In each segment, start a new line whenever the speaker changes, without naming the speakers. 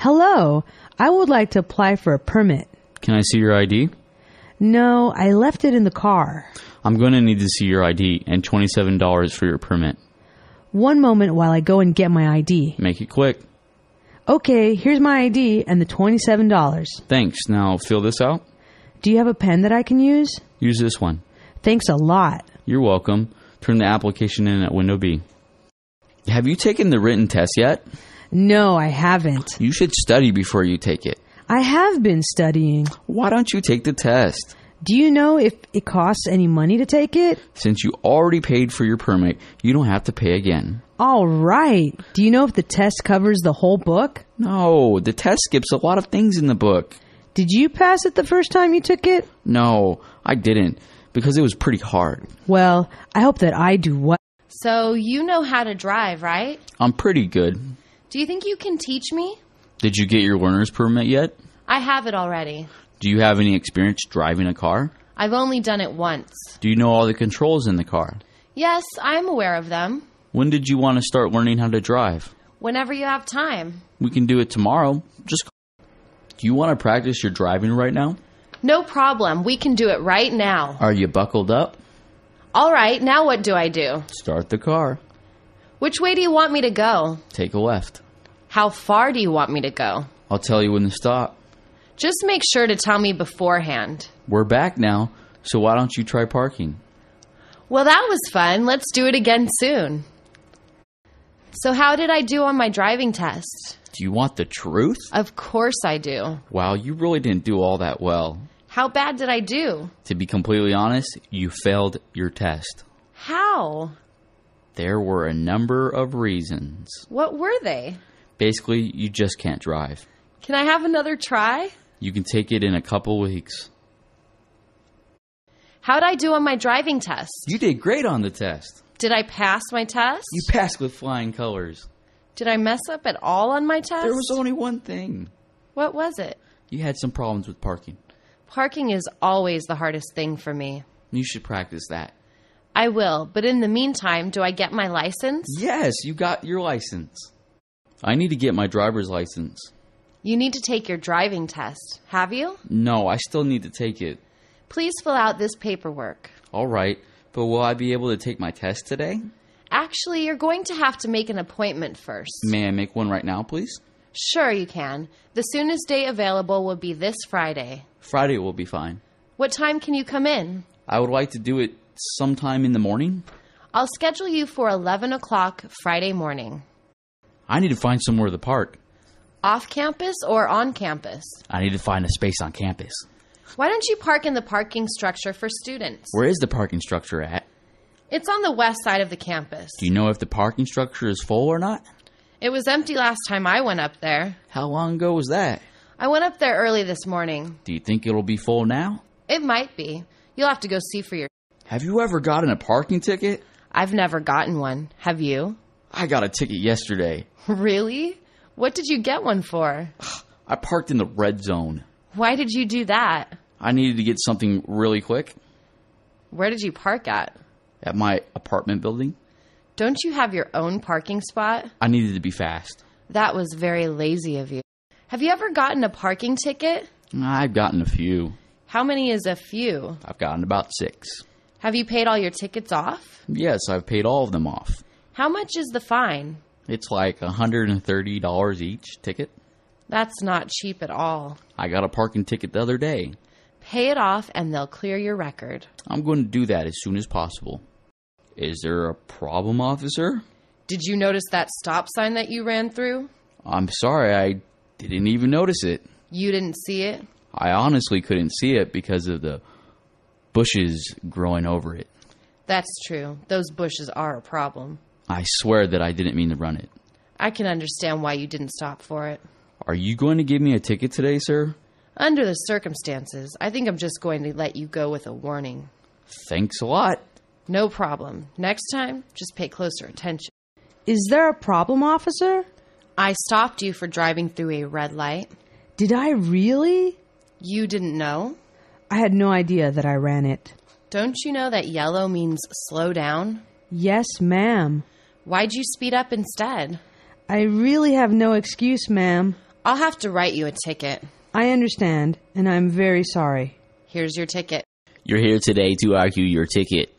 Hello. I would like to apply for a permit.
Can I see your ID?
No, I left it in the car.
I'm going to need to see your ID and $27 for your permit.
One moment while I go and get my ID.
Make it quick.
Okay, here's my ID and the $27.
Thanks. Now fill this out.
Do you have a pen that I can use?
Use this one.
Thanks a lot.
You're welcome. Turn the application in at window B. Have you taken the written test yet?
No, I haven't.
You should study before you take it.
I have been studying.
Why don't you take the test?
Do you know if it costs any money to take it?
Since you already paid for your permit, you don't have to pay again.
All right. Do you know if the test covers the whole book?
No, the test skips a lot of things in the book.
Did you pass it the first time you took it?
No, I didn't, because it was pretty hard.
Well, I hope that I do well.
So you know how to drive, right?
I'm pretty good.
Do you think you can teach me?
Did you get your learner's permit yet?
I have it already.
Do you have any experience driving a car?
I've only done it once.
Do you know all the controls in the car?
Yes, I'm aware of them.
When did you want to start learning how to drive?
Whenever you have time.
We can do it tomorrow. Just Do you want to practice your driving right now?
No problem. We can do it right now.
Are you buckled up?
All right, now what do I do?
Start the car.
Which way do you want me to go?
Take a left.
How far do you want me to go?
I'll tell you when to stop.
Just make sure to tell me beforehand.
We're back now, so why don't you try parking?
Well, that was fun. Let's do it again soon. So, how did I do on my driving test?
Do you want the truth?
Of course I do.
Wow, you really didn't do all that well.
How bad did I do?
To be completely honest, you failed your test.
How?
There were a number of reasons.
What were they?
Basically, you just can't drive.
Can I have another try?
You can take it in a couple weeks.
How'd I do on my driving test?
You did great on the test.
Did I pass my test?
You passed with flying colors.
Did I mess up at all on my test?
There was only one thing.
What was it?
You had some problems with parking.
Parking is always the hardest thing for me.
You should practice that.
I will, but in the meantime, do I get my license?
Yes, you got your license. I need to get my driver's license.
You need to take your driving test. Have you?
No, I still need to take it.
Please fill out this paperwork.
All right, but will I be able to take my test today?
Actually, you're going to have to make an appointment first.
May I make one right now, please?
Sure, you can. The soonest day available will be this Friday.
Friday will be fine.
What time can you come in?
I would like to do it sometime in the morning.
I'll schedule you for 11 o'clock Friday morning.
I need to find somewhere to park.
Off campus or on campus?
I need to find a space on campus.
Why don't you park in the parking structure for students?
Where is the parking structure at?
It's on the west side of the campus.
Do you know if the parking structure is full or not?
It was empty last time I went up there.
How long ago was that?
I went up there early this morning.
Do you think it'll be full now?
It might be. You'll have to go see for your.
Have you ever gotten a parking ticket?
I've never gotten one. Have you?
I got a ticket yesterday.
Really? What did you get one for?
I parked in the red zone.
Why did you do that?
I needed to get something really quick
Where did you park at?
at my apartment building.
Don't you have your own parking spot?
I needed to be fast.
That was very lazy of you. Have you ever gotten a parking ticket?
I've gotten a few.
How many is a few?
I've gotten about six.
Have you paid all your tickets off?
Yes, I've paid all of them off.
How much is the fine?
It's like $130 each ticket.
That's not cheap at all.
I got a parking ticket the other day.
Pay it off and they'll clear your record.
I'm going to do that as soon as possible. Is there a problem, officer?
Did you notice that stop sign that you ran through?
I'm sorry, I didn't even notice it.
You didn't see it?
I honestly couldn't see it because of the bushes growing over it.
That's true. Those bushes are a problem.
I swear that I didn't mean to run it.
I can understand why you didn't stop for it.
Are you going to give me a ticket today, sir?
Under the circumstances, I think I'm just going to let you go with a warning.
Thanks a lot.
No problem. Next time, just pay closer attention.
Is there a problem, officer?
I stopped you for driving through a red light.
Did I really?
You didn't know?
I had no idea that I ran it.
Don't you know that yellow means slow down?
Yes, ma'am.
Why'd you speed up instead?
I really have no excuse, ma'am.
I'll have to write you a ticket.
I understand, and I'm very sorry.
Here's your ticket.
You're here today to argue your ticket.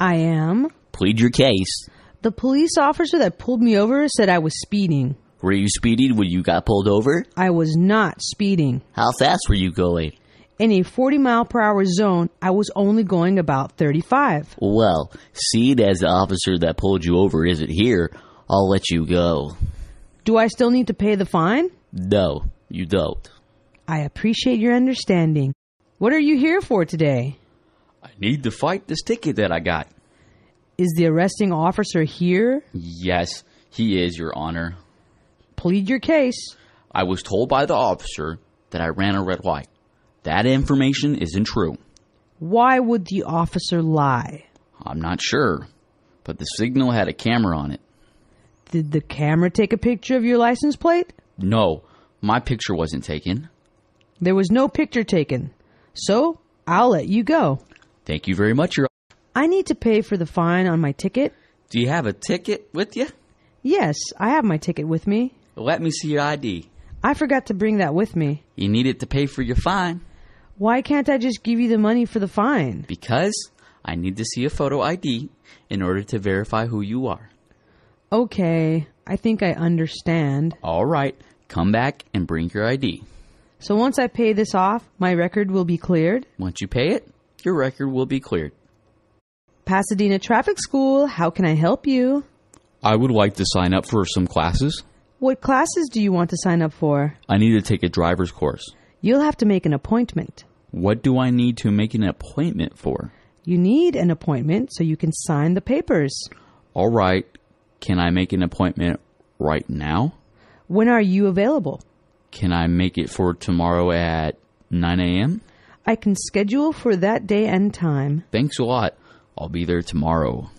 I am.
Plead your case.
The police officer that pulled me over said I was speeding.
Were you speeding when you got pulled over?
I was not speeding.
How fast were you going?
In a 40 mile per hour zone, I was only going about 35.
Well, seeing as the officer that pulled you over isn't here, I'll let you go.
Do I still need to pay the fine?
No, you don't.
I appreciate your understanding. What are you here for today?
I need to fight this ticket that I got.
Is the arresting officer here?
Yes, he is, Your Honor.
Plead your case.
I was told by the officer that I ran a red light. That information isn't true.
Why would the officer lie?
I'm not sure, but the signal had a camera on it.
Did the camera take a picture of your license plate?
No, my picture wasn't taken.
There was no picture taken. So, I'll let you go.
Thank you very much, Your
I need to pay for the fine on my ticket.
Do you have a ticket with you?
Yes, I have my ticket with me.
Let me see your ID.
I forgot to bring that with me.
You need it to pay for your fine
Why can't I just give you the money for the fine?
because I need to see a photo ID in order to verify who you are.
Okay, I think I understand.
All right, come back and bring your ID.
So once I pay this off, my record will be cleared.
Once you pay it, your record will be cleared.
Pasadena Traffic School, how can I help you?
I would like to sign up for some classes.
What classes do you want to sign up for?
I need to take a driver's course.
You'll have to make an appointment.
What do I need to make an appointment for?
You need an appointment so you can sign the papers.
All right, can I make an appointment right now?
When are you available?
Can I make it for tomorrow at 9 a.m.?
I can schedule for that day and time.
Thanks a lot. I'll be there tomorrow.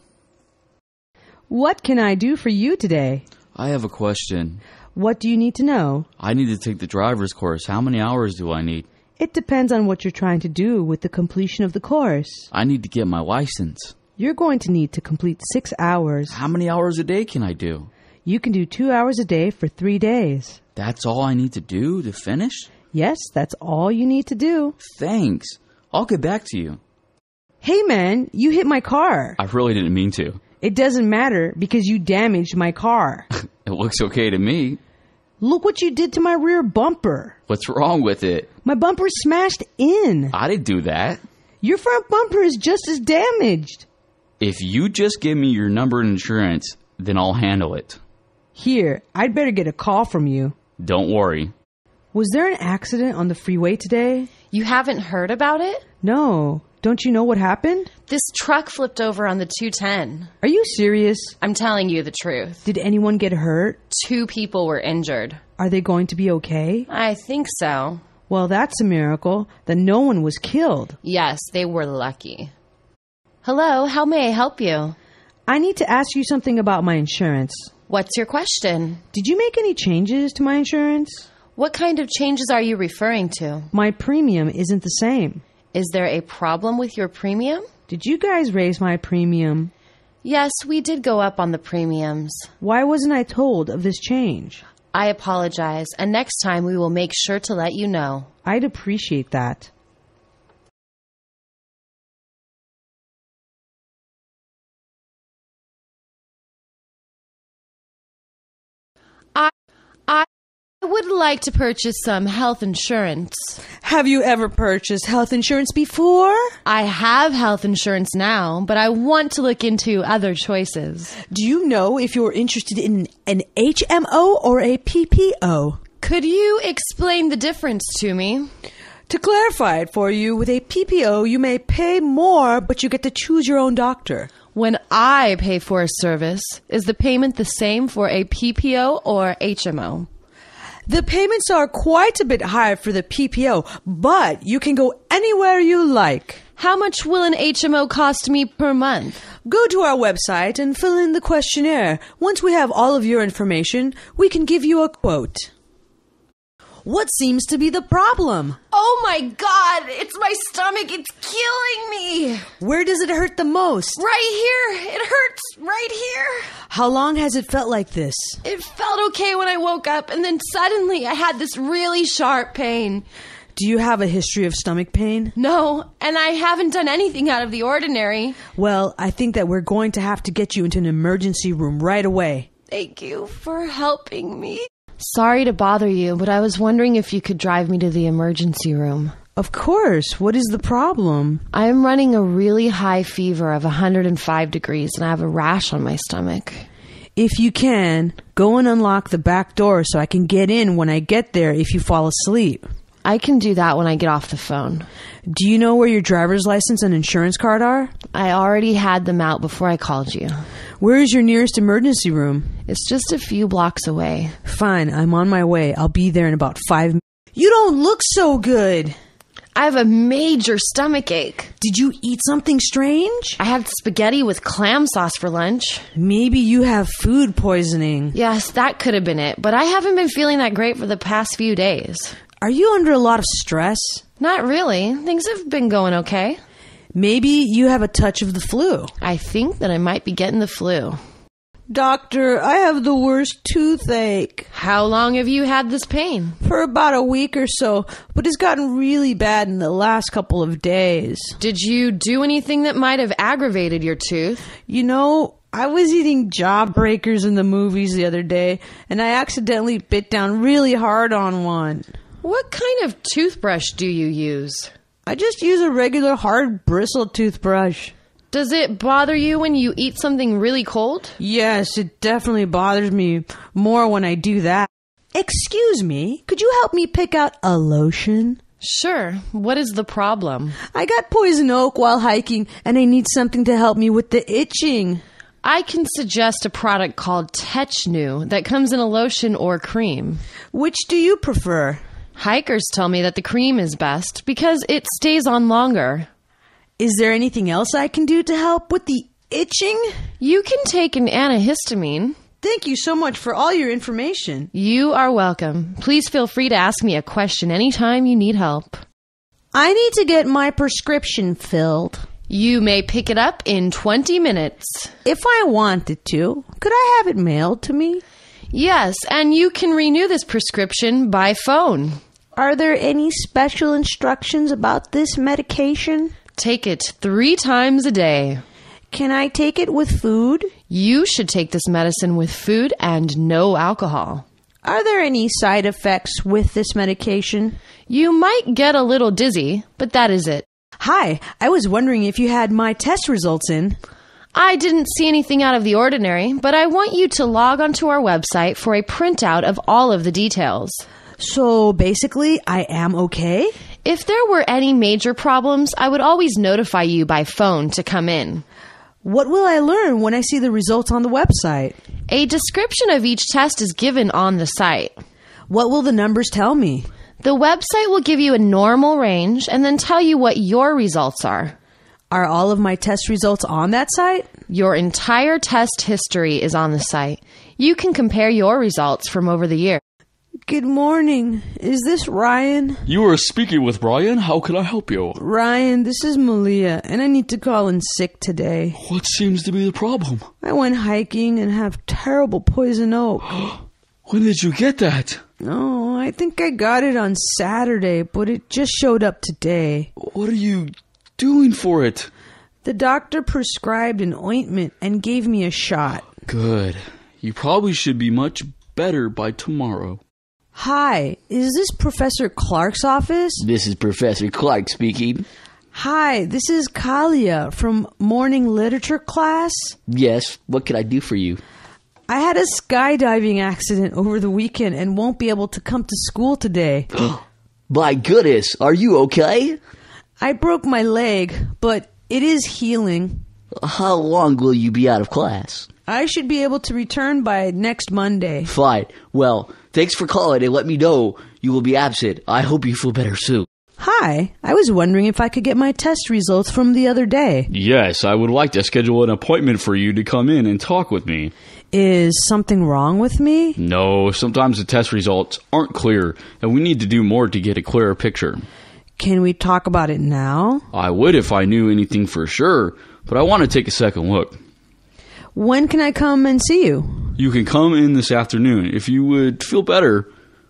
What can I do for you today?
I have a question.
What do you need to know?
I need to take the driver's course. How many hours do I need?
It depends on what you're trying to do with the completion of the course.
I need to get my license.
You're going to need to complete six hours.
How many hours a day can I do?
You can do two hours a day for three days.
That's all I need to do to finish?
Yes, that's all you need to do.
Thanks. I'll get back to you.
Hey man, you hit my car.
I really didn't mean to.
It doesn't matter because you damaged my car.
It looks okay to me.
Look what you did to my rear bumper.
What's wrong with it?
My bumper smashed in.
I didn't do that.
Your front bumper is just as damaged.
If you just give me your number and insurance, then I'll handle it.
Here, I'd better get a call from you.
Don't worry.
Was there an accident on the freeway today?
You haven't heard about it?
No. Don't you know what happened?
This truck flipped over on the 210.
Are you serious?
I'm telling you the truth.
Did anyone get hurt?
Two people were injured.
Are they going to be okay?
I think so.
Well, that's a miracle that no one was killed.
Yes, they were lucky. Hello, how may I help you?
I need to ask you something about my insurance.
What's your question?
Did you make any changes to my insurance?
What kind of changes are you referring to?
My premium isn't the same.
Is there a problem with your premium?
Did you guys raise my premium?
Yes, we did go up on the premiums.
Why wasn't I told of this change?
I apologize, and next time we will make sure to let you know.
I'd appreciate that.
Would like to purchase some health insurance.
Have you ever purchased health insurance before?
I have health insurance now, but I want to look into other choices.
Do you know if you're interested in an HMO or a PPO?
Could you explain the difference to me?
To clarify it for you, with a PPO, you may pay more, but you get to choose your own doctor.
When I pay for a service, is the payment the same for a PPO or HMO?
The payments are quite a bit higher for the PPO, but you can go anywhere you like.
How much will an HMO cost me per month?
Go to our website and fill in the questionnaire. Once we have all of your information, we can give you a quote. What seems to be the problem?
Oh my god, it's my stomach. It's killing me.
Where does it hurt the most?
Right here. It hurts right here.
How long has it felt like this?
It felt okay when I woke up, and then suddenly I had this really sharp pain.
Do you have a history of stomach pain?
No, and I haven't done anything out of the ordinary.
Well, I think that we're going to have to get you into an emergency room right away.
Thank you for helping me. Sorry to bother you, but I was wondering if you could drive me to the emergency room.
Of course. What is the problem?
I am running a really high fever of 105 degrees and I have a rash on my stomach.
If you can, go and unlock the back door so I can get in when I get there if you fall asleep.
I can do that when I get off the phone.
Do you know where your driver's license and insurance card are?
I already had them out before I called you.
Where is your nearest emergency room?
It's just a few blocks away.
Fine, I'm on my way. I'll be there in about five minutes. You don't look so good.
I have a major stomach ache.
Did you eat something strange?
I had spaghetti with clam sauce for lunch.
Maybe you have food poisoning.
Yes, that could have been it, but I haven't been feeling that great for the past few days.
Are you under a lot of stress?
Not really. Things have been going okay.
Maybe you have a touch of the flu.
I think that I might be getting the flu.
Doctor, I have the worst toothache.
How long have you had this pain?
For about a week or so, but it's gotten really bad in the last couple of days.
Did you do anything that might have aggravated your tooth?
You know, I was eating jawbreakers in the movies the other day, and I accidentally bit down really hard on one.
What kind of toothbrush do you use?
I just use a regular hard bristle toothbrush.
Does it bother you when you eat something really cold?
Yes, it definitely bothers me more when I do that. Excuse me, could you help me pick out a lotion?
Sure. What is the problem?
I got poison oak while hiking and I need something to help me with the itching.
I can suggest a product called Tecnu that comes in a lotion or cream.
Which do you prefer?
Hikers tell me that the cream is best because it stays on longer.
Is there anything else I can do to help with the itching?
You can take an antihistamine.
Thank you so much for all your information.
You are welcome. Please feel free to ask me a question anytime you need help.
I need to get my prescription filled.
You may pick it up in 20 minutes.
If I wanted to, could I have it mailed to me?
Yes, and you can renew this prescription by phone.
Are there any special instructions about this medication?
Take it three times a day.
Can I take it with food?
You should take this medicine with food and no alcohol.
Are there any side effects with this medication?
You might get a little dizzy, but that is it.
Hi, I was wondering if you had my test results in.
I didn't see anything out of the ordinary, but I want you to log onto our website for a printout of all of the details.
So basically, I am okay?
If there were any major problems, I would always notify you by phone to come in.
What will I learn when I see the results on the website?
A description of each test is given on the site.
What will the numbers tell me?
The website will give you a normal range and then tell you what your results are.
Are all of my test results on that site?
Your entire test history is on the site. You can compare your results from over the year.
Good morning. Is this Ryan?
You are speaking with Ryan. How can I help you?
Ryan, this is Malia, and I need to call in sick today.
What seems to be the problem?
I went hiking and have terrible poison oak.
When did you get that?
Oh, I think I got it on Saturday, but it just showed up today.
What are you doing for it?
The doctor prescribed an ointment and gave me a shot.
Good. You probably should be much better by tomorrow.
Hi, is this Professor Clark's office?
This is Professor Clark speaking.
Hi, this is Kalia from morning literature class.
Yes, what can I do for you?
I had a skydiving accident over the weekend and won't be able to come to school today.
My goodness, are you okay?
I broke my leg, but it is healing.
How long will you be out of class?
I should be able to return by next Monday.
Fine. Well, thanks for calling and let me know you will be absent. I hope you feel better soon.
Hi, I was wondering if I could get my test results from the other day.
Yes, I would like to schedule an appointment for you to come in and talk with me.
Is something wrong with me?
No, sometimes the test results aren't clear, and we need to do more to get a clearer picture.
Can we talk about it now?
I would if I knew anything for sure, but I want to take a second look.
When can I come and see you?
You can come in this afternoon. If you would feel better,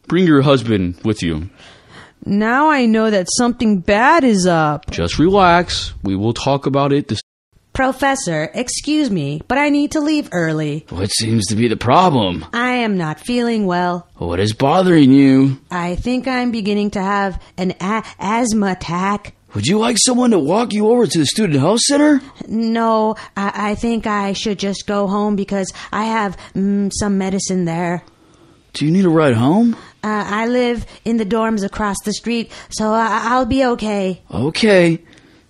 bring your husband with you.
Now I know that something bad is up.
Just relax. We will talk about it this.
Professor, excuse me, but I need to leave early.
Oh, what seems to be the problem?
I am not feeling well.
What is bothering you?
I think I'm beginning to have an a- asthma attack.
Would you like someone to walk you over to the student health center?
No, I, I think I should just go home because I have mm, some medicine there.
Do you need a ride home?
Uh, I live in the dorms across the street, so I- I'll be okay.
Okay.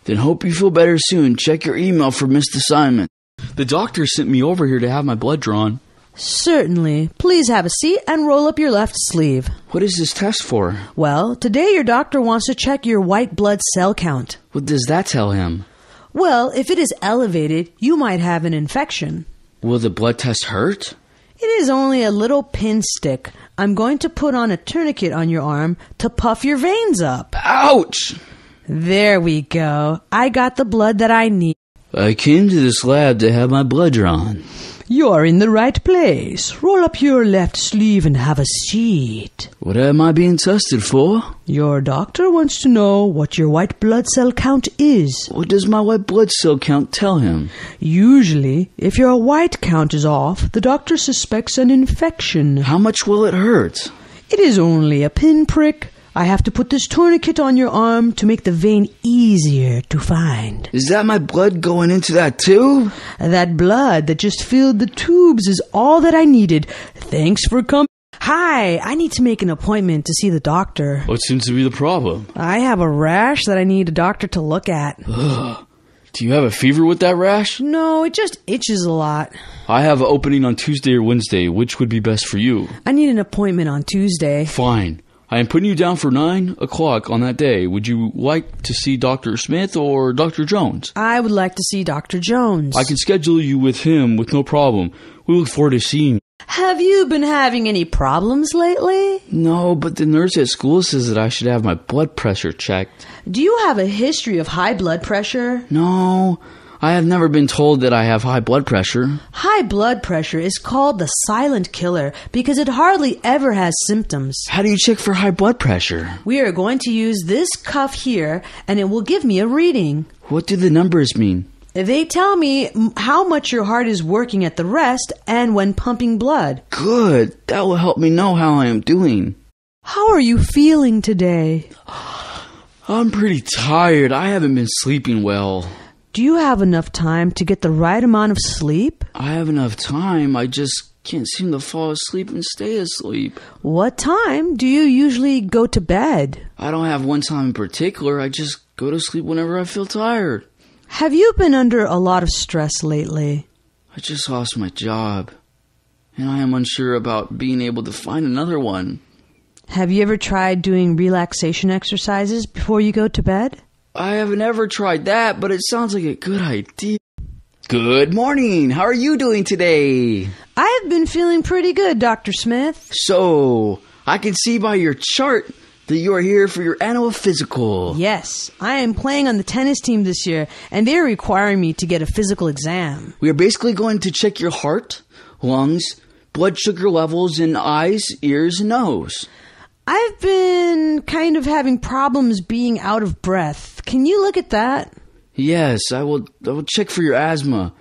Then hope you feel better soon. Check your email for missed assignment.
The doctor sent me over here to have my blood drawn.
Certainly. Please have a seat and roll up your left sleeve.
What is this test for?
Well, today your doctor wants to check your white blood cell count.
What does that tell him?
Well, if it is elevated, you might have an infection.
Will the blood test hurt?
It is only a little pin stick. I'm going to put on a tourniquet on your arm to puff your veins up.
Ouch!
There we go. I got the blood that I need.
I came to this lab to have my blood drawn.
You're in the right place. Roll up your left sleeve and have a seat.
What am I being tested for?
Your doctor wants to know what your white blood cell count is.
What does my white blood cell count tell him?
Usually, if your white count is off, the doctor suspects an infection.
How much will it hurt?
It is only a pinprick. I have to put this tourniquet on your arm to make the vein easier to find.
Is that my blood going into that too?
That blood that just filled the tubes is all that I needed. Thanks for coming. Hi, I need to make an appointment to see the doctor.
What seems to be the problem?
I have a rash that I need a doctor to look at.
Do you have a fever with that rash?
No, it just itches a lot.
I have an opening on Tuesday or Wednesday. Which would be best for you?
I need an appointment on Tuesday.
Fine. I am putting you down for 9 o'clock on that day. Would you like to see Dr. Smith or Dr. Jones?
I would like to see Dr. Jones.
I can schedule you with him with no problem. We look forward to seeing you.
Have you been having any problems lately?
No, but the nurse at school says that I should have my blood pressure checked.
Do you have a history of high blood pressure?
No, I have never been told that I have high blood pressure.
High blood pressure is called the silent killer because it hardly ever has symptoms.
How do you check for high blood pressure?
We are going to use this cuff here and it will give me a reading.
What do the numbers mean?
They tell me how much your heart is working at the rest and when pumping blood.
Good. That will help me know how I am doing.
How are you feeling today?
I'm pretty tired. I haven't been sleeping well.
Do you have enough time to get the right amount of sleep?
I have enough time. I just can't seem to fall asleep and stay asleep.
What time do you usually go to bed?
I don't have one time in particular. I just go to sleep whenever I feel tired.
Have you been under a lot of stress lately?
I just lost my job. And I am unsure about being able to find another one.
Have you ever tried doing relaxation exercises before you go to bed?
I have never tried that, but it sounds like a good idea. Good morning. How are you doing today?
I have been feeling pretty good, Dr. Smith.
So, I can see by your chart that you are here for your annual physical.
Yes, I am playing on the tennis team this year, and they're requiring me to get a physical exam.
We are basically going to check your heart, lungs, blood sugar levels, and eyes, ears, and nose.
I've been kind of having problems being out of breath. Can you look at that?
Yes, I will. I will check for your asthma,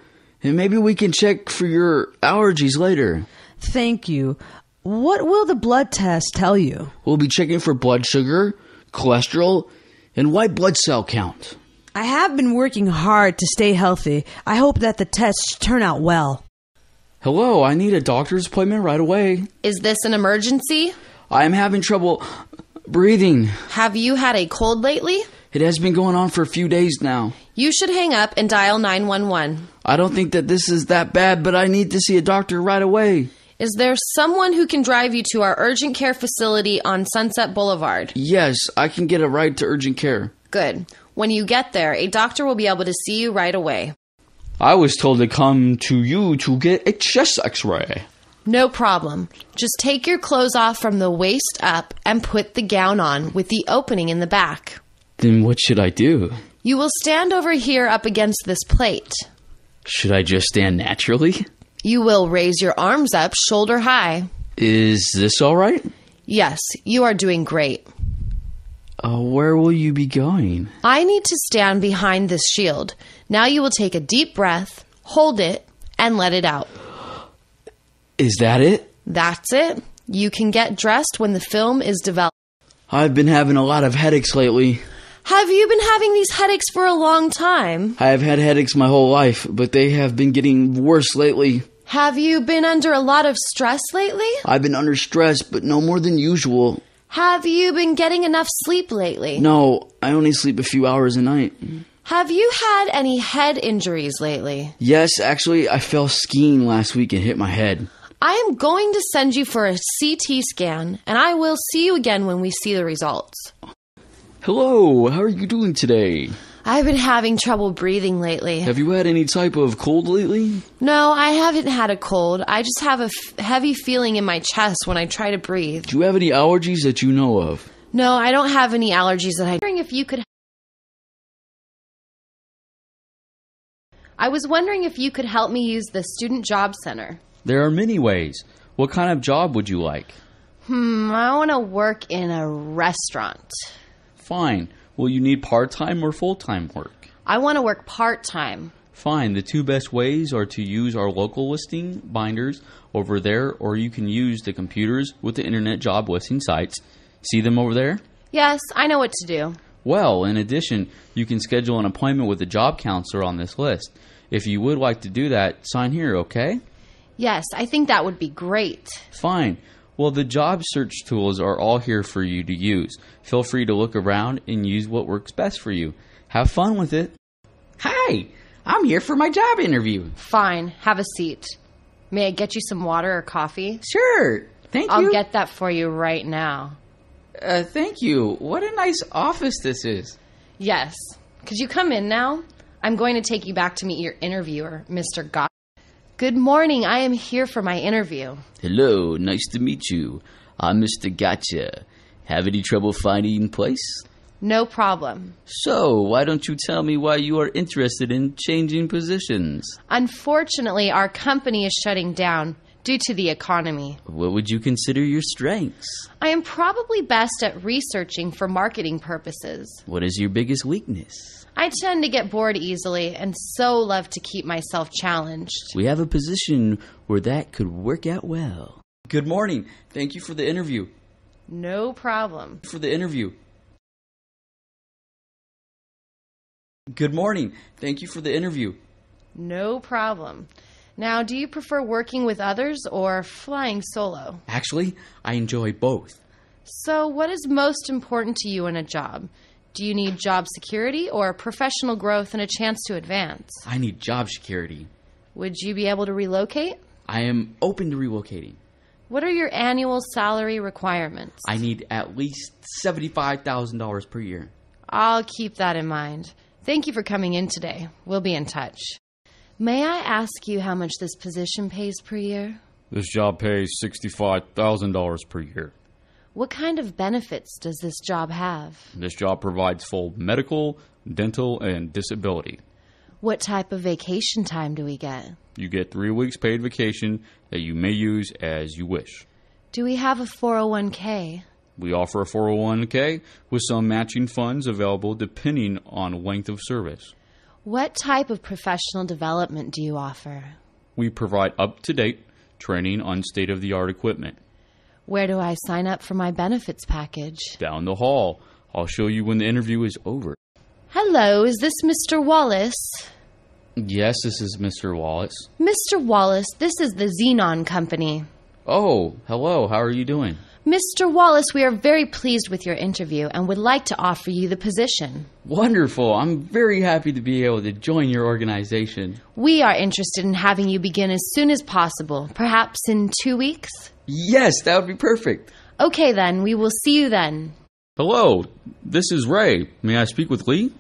and maybe we can check for your allergies later.
Thank you. What will the blood test tell you?
We'll be checking for blood sugar, cholesterol, and white blood cell count.
I have been working hard to stay healthy. I hope that the tests turn out well.
Hello, I need a doctor's appointment right away.
Is this an emergency?
I am having trouble breathing.
Have you had a cold lately?
It has been going on for a few days now.
You should hang up and dial 911.
I don't think that this is that bad, but I need to see a doctor right away.
Is there someone who can drive you to our urgent care facility on Sunset Boulevard?
Yes, I can get a ride to urgent care.
Good. When you get there, a doctor will be able to see you right away.
I was told to come to you to get a chest x ray.
No problem. Just take your clothes off from the waist up and put the gown on with the opening in the back.
Then what should I do?
You will stand over here up against this plate.
Should I just stand naturally?
You will raise your arms up shoulder high.
Is this alright?
Yes, you are doing great.
Uh, where will you be going?
I need to stand behind this shield. Now you will take a deep breath, hold it, and let it out.
Is that it?
That's it. You can get dressed when the film is developed.
I've been having a lot of headaches lately.
Have you been having these headaches for a long time?
I have had headaches my whole life, but they have been getting worse lately.
Have you been under a lot of stress lately?
I've been under stress, but no more than usual.
Have you been getting enough sleep lately?
No, I only sleep a few hours a night.
Have you had any head injuries lately?
Yes, actually, I fell skiing last week and hit my head.
I am going to send you for a CT scan, and I will see you again when we see the results.
Hello, how are you doing today?
I've been having trouble breathing lately.
Have you had any type of cold lately?
No, I haven't had a cold. I just have a f- heavy feeling in my chest when I try to breathe.
Do you have any allergies that you know of?
No, I don't have any allergies that I. Wondering if you could. I was wondering if you could help me use the Student Job Center.
There are many ways. What kind of job would you like?
Hmm, I want to work in a restaurant.
Fine. Will you need part time or full time work?
I want to work part time.
Fine. The two best ways are to use our local listing binders over there, or you can use the computers with the internet job listing sites. See them over there?
Yes, I know what to do.
Well, in addition, you can schedule an appointment with a job counselor on this list. If you would like to do that, sign here, okay?
Yes, I think that would be great.
Fine. Well, the job search tools are all here for you to use. Feel free to look around and use what works best for you. Have fun with it.
Hi, I'm here for my job interview.
Fine, have a seat. May I get you some water or coffee?
Sure. Thank you.
I'll get that for you right now.
uh, thank you. What a nice office this is.
Yes. Could you come in now? I'm going to take you back to meet your interviewer, Mr. Gott. Good morning. I am here for my interview.
Hello, nice to meet you. I'm Mr. Gotcha. Have any trouble finding place?
No problem.
So, why don't you tell me why you are interested in changing positions?
Unfortunately, our company is shutting down due to the economy.
What would you consider your strengths?
I am probably best at researching for marketing purposes.
What is your biggest weakness?
I tend to get bored easily and so love to keep myself challenged.
We have a position where that could work out well.
Good morning. Thank you for the interview.
No problem.
For the interview. Good morning. Thank you for the interview.
No problem. Now, do you prefer working with others or flying solo?
Actually, I enjoy both.
So, what is most important to you in a job? Do you need job security or professional growth and a chance to advance?
I need job security.
Would you be able to relocate?
I am open to relocating.
What are your annual salary requirements?
I need at least $75,000 per year.
I'll keep that in mind. Thank you for coming in today. We'll be in touch. May I ask you how much this position pays per year?
This job pays $65,000 per year.
What kind of benefits does this job have?
This job provides full medical, dental, and disability.
What type of vacation time do we get?
You get three weeks paid vacation that you may use as you wish.
Do we have a 401k?
We offer a 401k with some matching funds available depending on length of service.
What type of professional development do you offer?
We provide up to date training on state of the art equipment.
Where do I sign up for my benefits package?
Down the hall. I'll show you when the interview is over.
Hello, is this Mr. Wallace?
Yes, this is Mr. Wallace.
Mr. Wallace, this is the Xenon Company.
Oh, hello. How are you doing?
Mr. Wallace, we are very pleased with your interview and would like to offer you the position.
Wonderful. I'm very happy to be able to join your organization.
We are interested in having you begin as soon as possible, perhaps in two weeks.
Yes, that would be perfect.
Okay, then, we will see you then.
Hello, this is Ray. May I speak with Lee?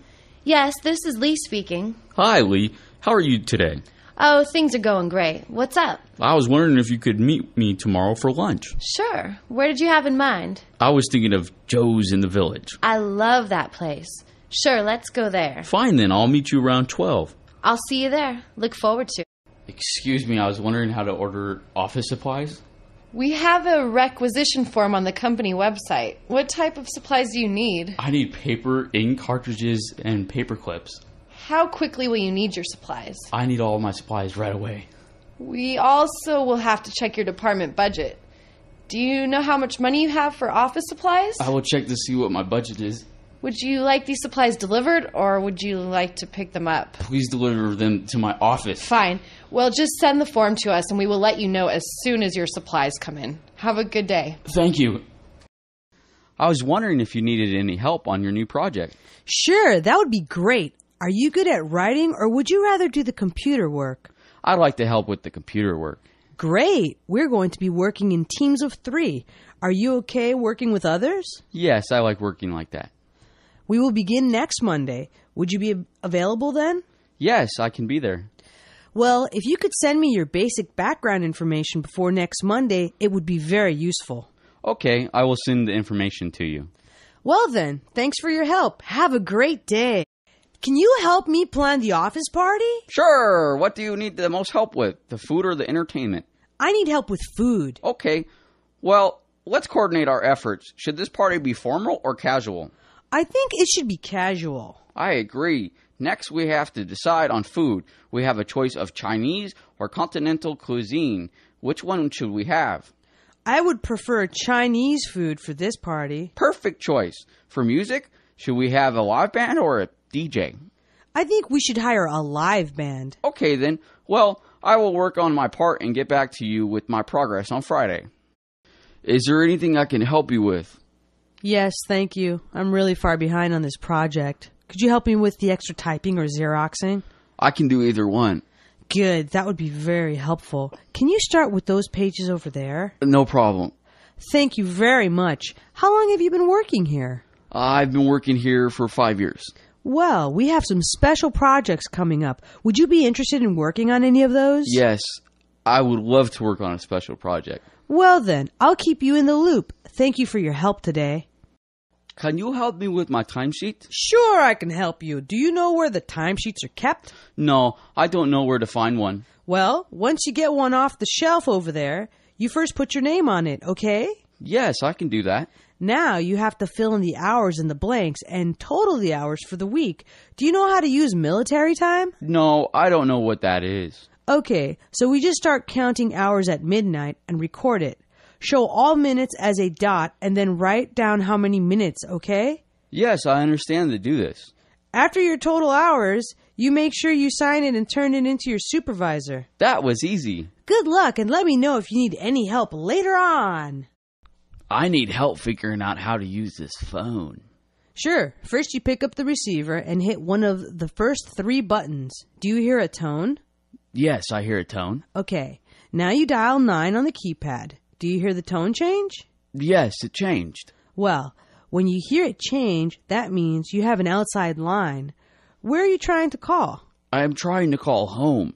Yes, this is Lee speaking.
Hi, Lee.
How are you today?
Oh, things are going great. What's up?
I was wondering if you could meet me tomorrow for lunch.
Sure. Where did you have in mind?
I was thinking of Joe's in the village.
I love that place. Sure, let's go there.
Fine then, I'll meet you around 12.
I'll see you there. Look forward to it.
Excuse me, I was wondering how to order office supplies.
We have a requisition form on the company website. What type of supplies do you need?
I need paper, ink cartridges, and paper clips.
How quickly will you need your supplies?
I need all my supplies right away.
We also will have to check your department budget. Do you know how much money you have for office supplies?
I will check to see what my budget is.
Would you like these supplies delivered or would you like to pick them up?
Please deliver them to my office.
Fine. Well, just send the form to us and we will let you know as soon as your supplies come in. Have a good day.
Thank you. I was wondering if you needed any help on your new project.
Sure, that would be great. Are you good at writing or would you rather do the computer work?
I'd like to help with the computer work.
Great. We're going to be working in teams of three. Are you okay working with others?
Yes, I like working like that.
We will begin next Monday. Would you be available then?
Yes, I can be there.
Well, if you could send me your basic background information before next Monday, it would be very useful.
Okay, I will send the information to you.
Well then, thanks for your help. Have a great day. Can you help me plan the office party?
Sure. What do you need the most help with? The food or the entertainment?
I need help with food.
Okay. Well, let's coordinate our efforts. Should this party be formal or casual?
I think it should be casual.
I agree. Next, we have to decide on food. We have a choice of Chinese or continental cuisine. Which one should we have?
I would prefer Chinese food for this party.
Perfect choice. For music, should we have a live band or a DJ?
I think we should hire a live band.
Okay then. Well, I will work on my part and get back to you with my progress on Friday.
Is there anything I can help you with?
Yes, thank you. I'm really far behind on this project. Could you help me with the extra typing or Xeroxing?
I can do either one.
Good, that would be very helpful. Can you start with those pages over there?
No problem.
Thank you very much. How long have you been working here?
I've been working here for five years.
Well, we have some special projects coming up. Would you be interested in working on any of those?
Yes, I would love to work on a special project.
Well, then, I'll keep you in the loop. Thank you for your help today.
Can you help me with my timesheet?
Sure, I can help you. Do you know where the timesheets are kept?
No, I don't know where to find one.
Well, once you get one off the shelf over there, you first put your name on it, okay?
Yes, I can do that.
Now you have to fill in the hours in the blanks and total the hours for the week. Do you know how to use military time?
No, I don't know what that is.
Okay, so we just start counting hours at midnight and record it. Show all minutes as a dot and then write down how many minutes, okay?
Yes, I understand to do this.
After your total hours, you make sure you sign it and turn it into your supervisor.
That was easy.
Good luck and let me know if you need any help later on.
I need help figuring out how to use this phone.
Sure, first you pick up the receiver and hit one of the first three buttons. Do you hear a tone?
Yes, I hear a tone.
Okay, now you dial 9 on the keypad. Do you hear the tone change?
Yes, it changed.
Well, when you hear it change, that means you have an outside line. Where are you trying to call?
I am trying to call home.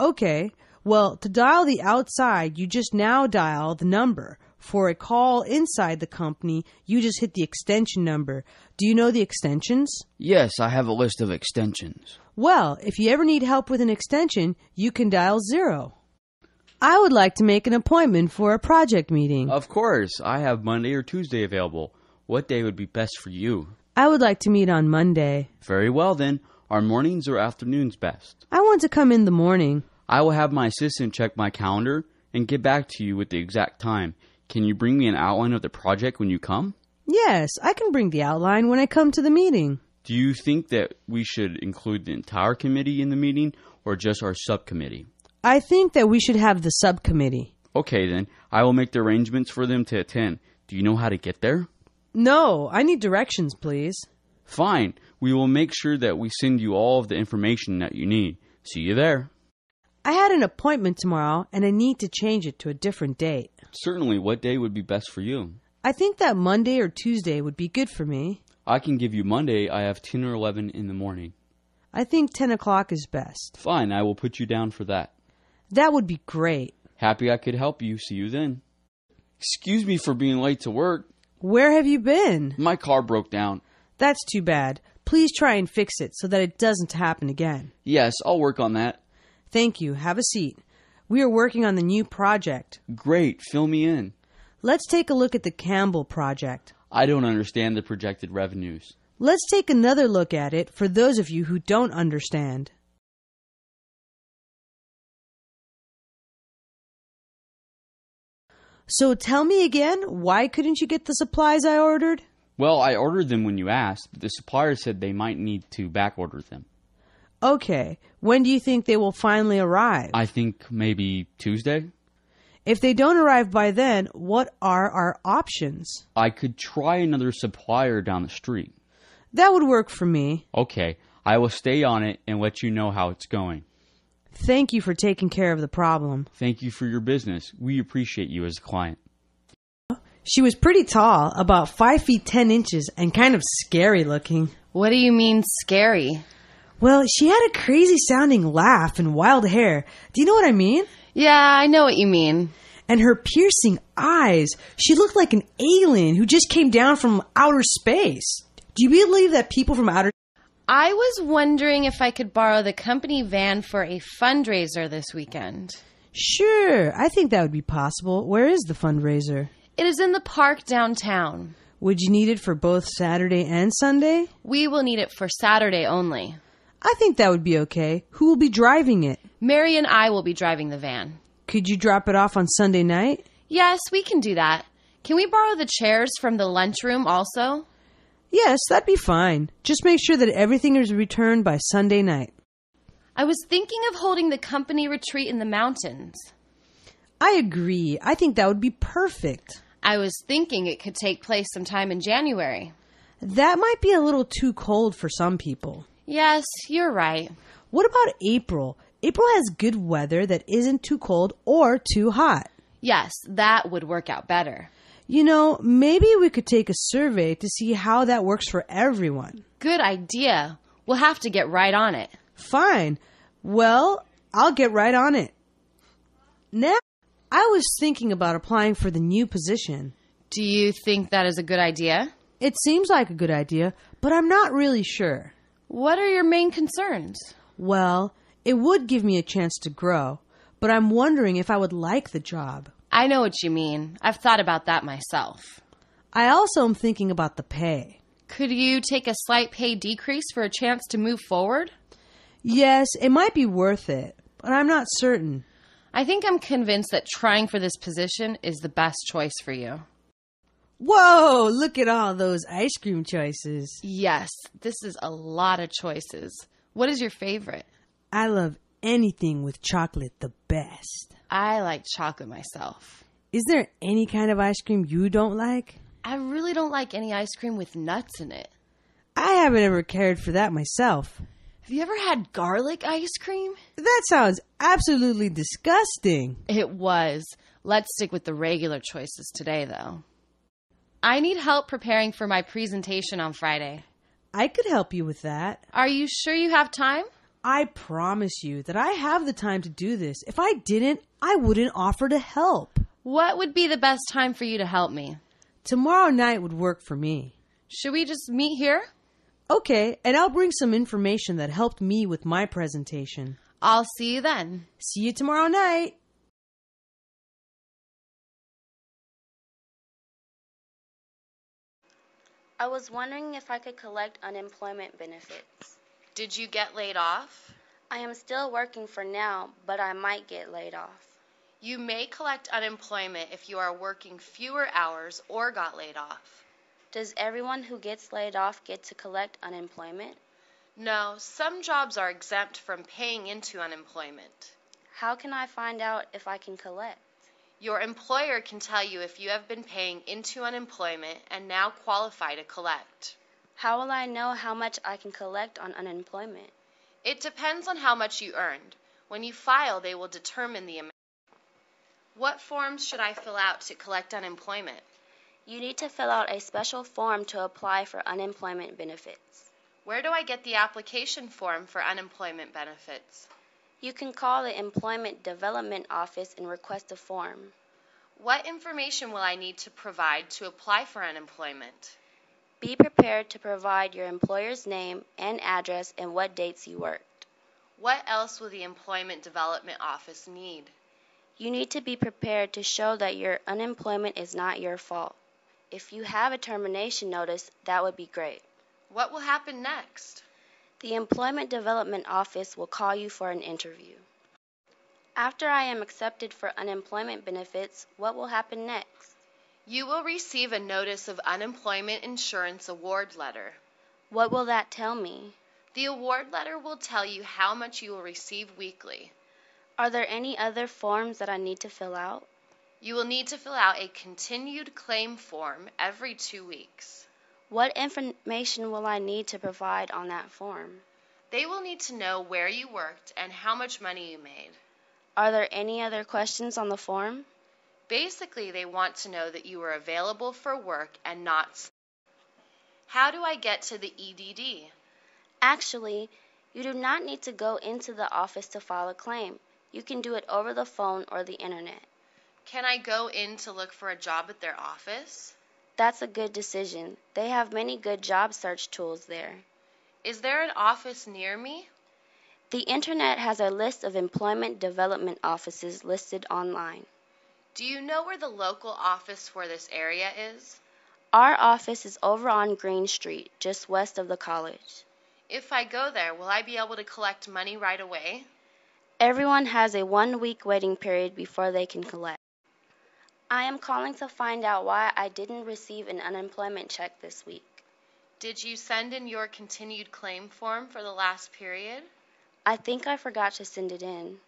Okay, well, to dial the outside, you just now dial the number. For a call inside the company, you just hit the extension number. Do you know the extensions?
Yes, I have a list of extensions.
Well, if you ever need help with an extension, you can dial zero. I would like to make an appointment for a project meeting.
Of course, I have Monday or Tuesday available. What day would be best for you?
I would like to meet on Monday.
Very well then. Are mornings or afternoons best?
I want to come in the morning.
I will have my assistant check my calendar and get back to you with the exact time. Can you bring me an outline of the project when you come?
Yes, I can bring the outline when I come to the meeting.
Do you think that we should include the entire committee in the meeting or just our subcommittee?
I think that we should have the subcommittee.
Okay, then. I will make the arrangements for them to attend. Do you know how to get there?
No, I need directions, please.
Fine. We will make sure that we send you all of the information that you need. See you there.
I had an appointment tomorrow and I need to change it to a different date.
Certainly, what day would be best for you?
I think that Monday or Tuesday would be good for me.
I can give you Monday. I have 10 or 11 in the morning.
I think 10 o'clock is best.
Fine, I will put you down for that.
That would be great.
Happy I could help you. See you then. Excuse me for being late to work.
Where have you been?
My car broke down.
That's too bad. Please try and fix it so that it doesn't happen again.
Yes, I'll work on that.
Thank you. Have a seat. We are working on the new project.
Great, fill me in.
Let's take a look at the Campbell project.
I don't understand the projected revenues.
Let's take another look at it for those of you who don't understand. So tell me again, why couldn't you get the supplies I ordered?
Well, I ordered them when you asked, but the supplier said they might need to back order them.
Okay, when do you think they will finally arrive?
I think maybe Tuesday?
If they don't arrive by then, what are our options?
I could try another supplier down the street.
That would work for me.
Okay, I will stay on it and let you know how it's going.
Thank you for taking care of the problem.
Thank you for your business. We appreciate you as a client.
She was pretty tall, about 5 feet 10 inches, and kind of scary looking.
What do you mean scary?
Well, she had a crazy sounding laugh and wild hair. Do you know what I mean?
Yeah, I know what you mean.
And her piercing eyes. She looked like an alien who just came down from outer space. Do you believe that people from outer
I was wondering if I could borrow the company van for a fundraiser this weekend.
Sure, I think that would be possible. Where is the fundraiser?
It is in the park downtown.
Would you need it for both Saturday and Sunday?
We will need it for Saturday only.
I think that would be okay. Who will be driving it?
Mary and I will be driving the van.
Could you drop it off on Sunday night?
Yes, we can do that. Can we borrow the chairs from the lunchroom also?
Yes, that'd be fine. Just make sure that everything is returned by Sunday night.
I was thinking of holding the company retreat in the mountains.
I agree. I think that would be perfect.
I was thinking it could take place sometime in January.
That might be a little too cold for some people.
Yes, you're right.
What about April? April has good weather that isn't too cold or too hot.
Yes, that would work out better.
You know, maybe we could take a survey to see how that works for everyone.
Good idea. We'll have to get right on it.
Fine. Well, I'll get right on it. Now, I was thinking about applying for the new position.
Do you think that is a good idea?
It seems like a good idea, but I'm not really sure.
What are your main concerns?
Well, it would give me a chance to grow, but I'm wondering if I would like the job.
I know what you mean. I've thought about that myself.
I also am thinking about the pay.
Could you take a slight pay decrease for a chance to move forward?
Yes, it might be worth it, but I'm not certain.
I think I'm convinced that trying for this position is the best choice for you.
Whoa, look at all those ice cream choices.
Yes, this is a lot of choices. What is your favorite?
I love anything with chocolate the best.
I like chocolate myself.
Is there any kind of ice cream you don't like?
I really don't like any ice cream with nuts in it.
I haven't ever cared for that myself.
Have you ever had garlic ice cream?
That sounds absolutely disgusting.
It was. Let's stick with the regular choices today, though. I need help preparing for my presentation on Friday.
I could help you with that.
Are you sure you have time?
I promise you that I have the time to do this. If I didn't, I wouldn't offer to help.
What would be the best time for you to help me?
Tomorrow night would work for me.
Should we just meet here?
Okay, and I'll bring some information that helped me with my presentation.
I'll see you then.
See you tomorrow night.
I was wondering if I could collect unemployment benefits.
Did you get laid off?
I am still working for now, but I might get laid off.
You may collect unemployment if you are working fewer hours or got laid off.
Does everyone who gets laid off get to collect unemployment?
No, some jobs are exempt from paying into unemployment.
How can I find out if I can collect?
Your employer can tell you if you have been paying into unemployment and now qualify to collect.
How will I know how much I can collect on unemployment?
It depends on how much you earned. When you file, they will determine the amount. What forms should I fill out to collect unemployment?
You need to fill out a special form to apply for unemployment benefits.
Where do I get the application form for unemployment benefits?
You can call the Employment Development Office and request a form.
What information will I need to provide to apply for unemployment?
Be prepared to provide your employer's name and address and what dates you worked.
What else will the Employment Development Office need?
You need to be prepared to show that your unemployment is not your fault. If you have a termination notice, that would be great.
What will happen next?
The Employment Development Office will call you for an interview. After I am accepted for unemployment benefits, what will happen next?
You will receive a notice of unemployment insurance award letter.
What will that tell me?
The award letter will tell you how much you will receive weekly.
Are there any other forms that I need to fill out?
You will need to fill out a continued claim form every two weeks.
What information will I need to provide on that form?
They will need to know where you worked and how much money you made.
Are there any other questions on the form?
Basically, they want to know that you are available for work and not. How do I get to the EDD?
Actually, you do not need to go into the office to file a claim. You can do it over the phone or the internet.
Can I go in to look for a job at their office?
That's a good decision. They have many good job search tools there.
Is there an office near me?
The internet has a list of employment development offices listed online.
Do you know where the local office for this area is?
Our office is over on Green Street, just west of the college.
If I go there, will I be able to collect money right away?
Everyone has a one week waiting period before they can collect. I am calling to find out why I didn't receive an unemployment check this week.
Did you send in your continued claim form for the last period?
I think I forgot to send it in.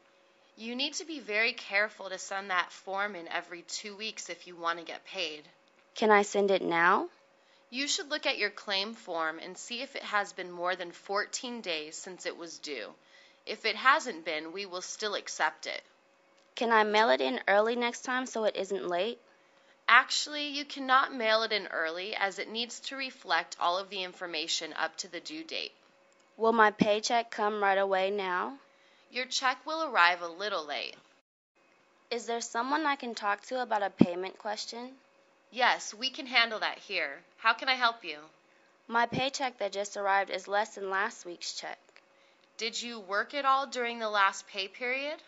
You need to be very careful to send that form in every two weeks if you want to get paid.
Can I send it now?
You should look at your claim form and see if it has been more than 14 days since it was due. If it hasn't been, we will still accept it.
Can I mail it in early next time so it isn't late?
Actually, you cannot mail it in early as it needs to reflect all of the information up to the due date.
Will my paycheck come right away now?
Your check will arrive a little late.
Is there someone I can talk to about a payment question?
Yes, we can handle that here. How can I help you?
My paycheck that just arrived is less than last week's check.
Did you work at all during the last pay period?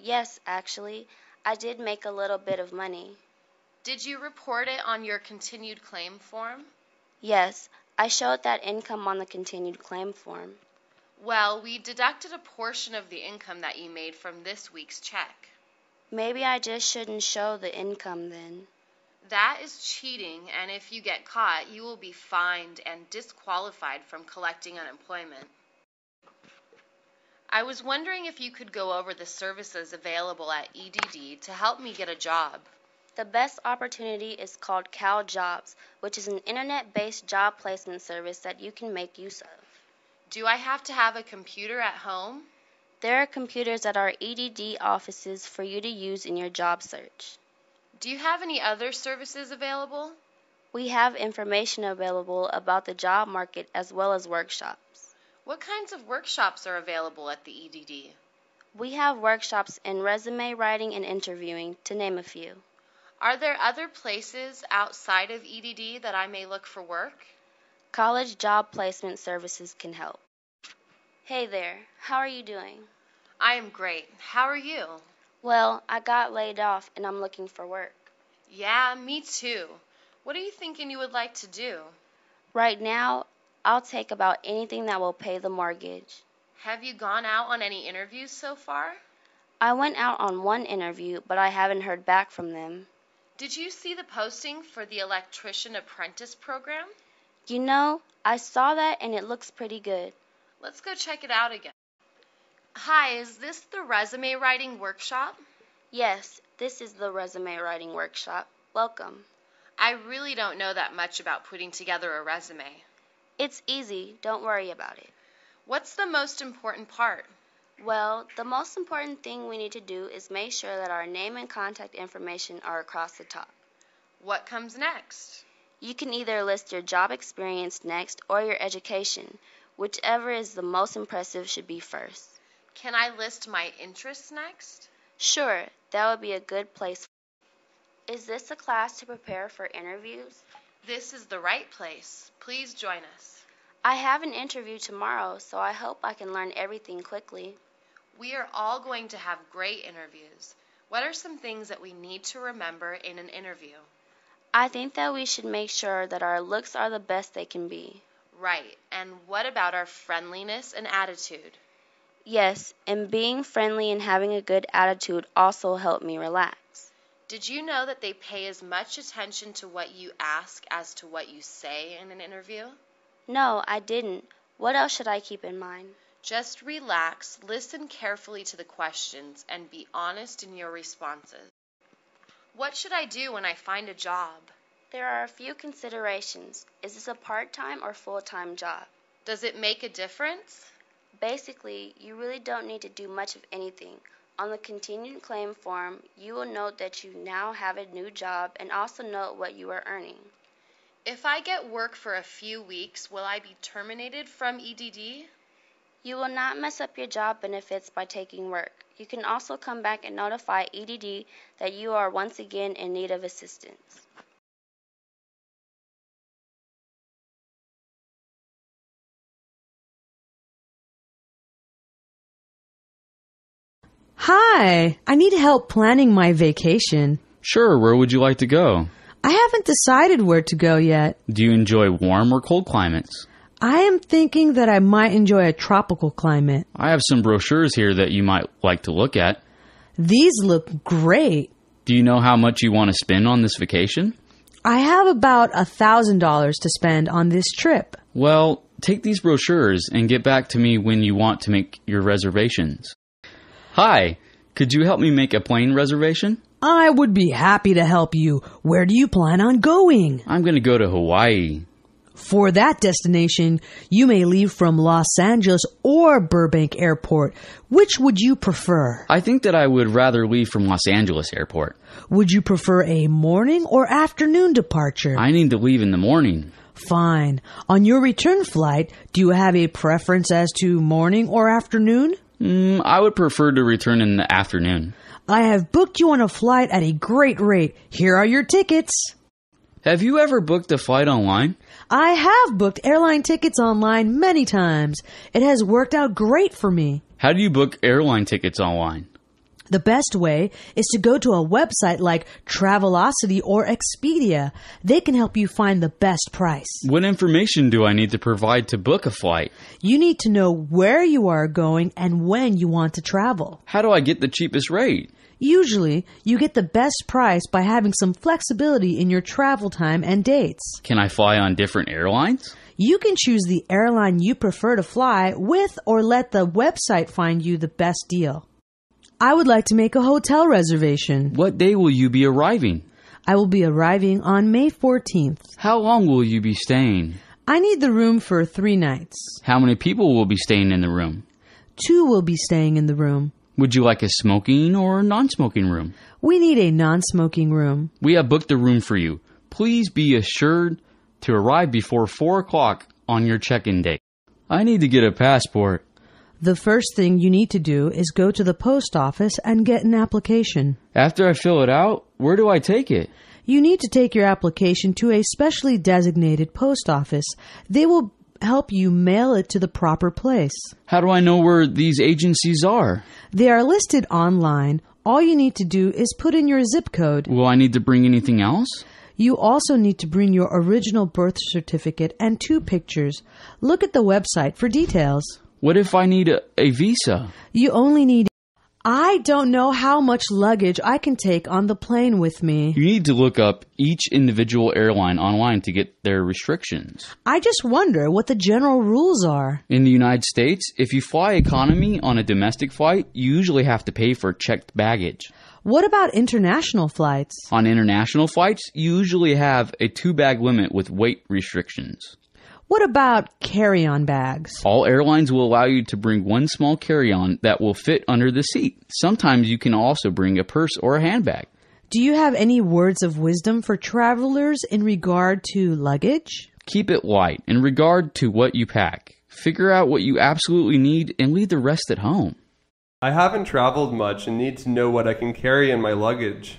Yes, actually, I did make a little bit of money.
Did you report it on your continued claim form?
Yes, I showed that income on the continued claim form.
Well, we deducted a portion of the income that you made from this week's check.
Maybe I just shouldn't show the income then.
That is cheating, and if you get caught, you will be fined and disqualified from collecting unemployment. I was wondering if you could go over the services available at EDD to help me get a job.
The best opportunity is called Cal Jobs, which is an internet based job placement service that you can make use of.
Do I have to have a computer at home?
There are computers at our EDD offices for you to use in your job search.
Do you have any other services available?
We have information available about the job market as well as workshops.
What kinds of workshops are available at the EDD?
We have workshops in resume writing and interviewing, to name a few.
Are there other places outside of EDD that I may look for work?
College job placement services can help. Hey there, how are you doing?
I am great. How are you?
Well, I got laid off and I'm looking for work.
Yeah, me too. What are you thinking you would like to do?
Right now, I'll take about anything that will pay the mortgage.
Have you gone out on any interviews so far?
I went out on one interview, but I haven't heard back from them.
Did you see the posting for the electrician apprentice program?
You know, I saw that and it looks pretty good.
Let's go check it out again. Hi, is this the resume writing workshop?
Yes, this is the resume writing workshop. Welcome.
I really don't know that much about putting together a resume.
It's easy, don't worry about it.
What's the most important part?
Well, the most important thing we need to do is make sure that our name and contact information are across the top.
What comes next?
You can either list your job experience next or your education. Whichever is the most impressive should be first.
Can I list my interests next?
Sure, that would be a good place. Is this a class to prepare for interviews?
This is the right place. Please join us.
I have an interview tomorrow, so I hope I can learn everything quickly.
We are all going to have great interviews. What are some things that we need to remember in an interview?
I think that we should make sure that our looks are the best they can be.
Right. And what about our friendliness and attitude?
Yes, and being friendly and having a good attitude also help me relax.
Did you know that they pay as much attention to what you ask as to what you say in an interview?
No, I didn't. What else should I keep in mind?
Just relax, listen carefully to the questions, and be honest in your responses. What should I do when I find a job?
There are a few considerations. Is this a part time or full time job?
Does it make a difference?
Basically, you really don't need to do much of anything. On the continued claim form, you will note that you now have a new job and also note what you are earning.
If I get work for a few weeks, will I be terminated from EDD?
You will not mess up your job benefits by taking work. You can also come back and notify EDD that you are once again in need of assistance.
Hi, I need help planning my vacation.
Sure, where would you like to go?
I haven't decided where to go yet.
Do you enjoy warm or cold climates?
I am thinking that I might enjoy a tropical climate.
I have some brochures here that you might like to look at.
These look great.
Do you know how much you want to spend on this vacation?
I have about a thousand dollars to spend on this trip.
Well, take these brochures and get back to me when you want to make your reservations. Hi, could you help me make a plane reservation?
I would be happy to help you. Where do you plan on going?
I'm going to go to Hawaii.
For that destination, you may leave from Los Angeles or Burbank Airport. Which would you prefer?
I think that I would rather leave from Los Angeles Airport.
Would you prefer a morning or afternoon departure?
I need to leave in the morning.
Fine. On your return flight, do you have a preference as to morning or afternoon?
Mm, I would prefer to return in the afternoon.
I have booked you on a flight at a great rate. Here are your tickets.
Have you ever booked a flight online?
I have booked airline tickets online many times. It has worked out great for me.
How do you book airline tickets online?
The best way is to go to a website like Travelocity or Expedia. They can help you find the best price.
What information do I need to provide to book a flight?
You need to know where you are going and when you want to travel.
How do I get the cheapest rate?
Usually, you get the best price by having some flexibility in your travel time and dates.
Can I fly on different airlines?
You can choose the airline you prefer to fly with or let the website find you the best deal. I would like to make a hotel reservation.
What day will you be arriving?
I will be arriving on May 14th.
How long will you be staying?
I need the room for three nights.
How many people will be staying in the room?
Two will be staying in the room.
Would you like a smoking or non smoking room?
We need a non smoking room.
We have booked a room for you. Please be assured to arrive before 4 o'clock on your check in date. I need to get a passport.
The first thing you need to do is go to the post office and get an application.
After I fill it out, where do I take it?
You need to take your application to a specially designated post office. They will help you mail it to the proper place.
How do I know where these agencies are?
They are listed online. All you need to do is put in your zip code.
Will I need to bring anything else?
You also need to bring your original birth certificate and two pictures. Look at the website for details.
What if I need a, a visa?
You only need. I don't know how much luggage I can take on the plane with me.
You need to look up each individual airline online to get their restrictions.
I just wonder what the general rules are.
In the United States, if you fly economy on a domestic flight, you usually have to pay for checked baggage.
What about international flights?
On international flights, you usually have a two bag limit with weight restrictions.
What about carry on bags?
All airlines will allow you to bring one small carry on that will fit under the seat. Sometimes you can also bring a purse or a handbag.
Do you have any words of wisdom for travelers in regard to luggage?
Keep it light in regard to what you pack. Figure out what you absolutely need and leave the rest at home.
I haven't traveled much and need to know what I can carry in my luggage.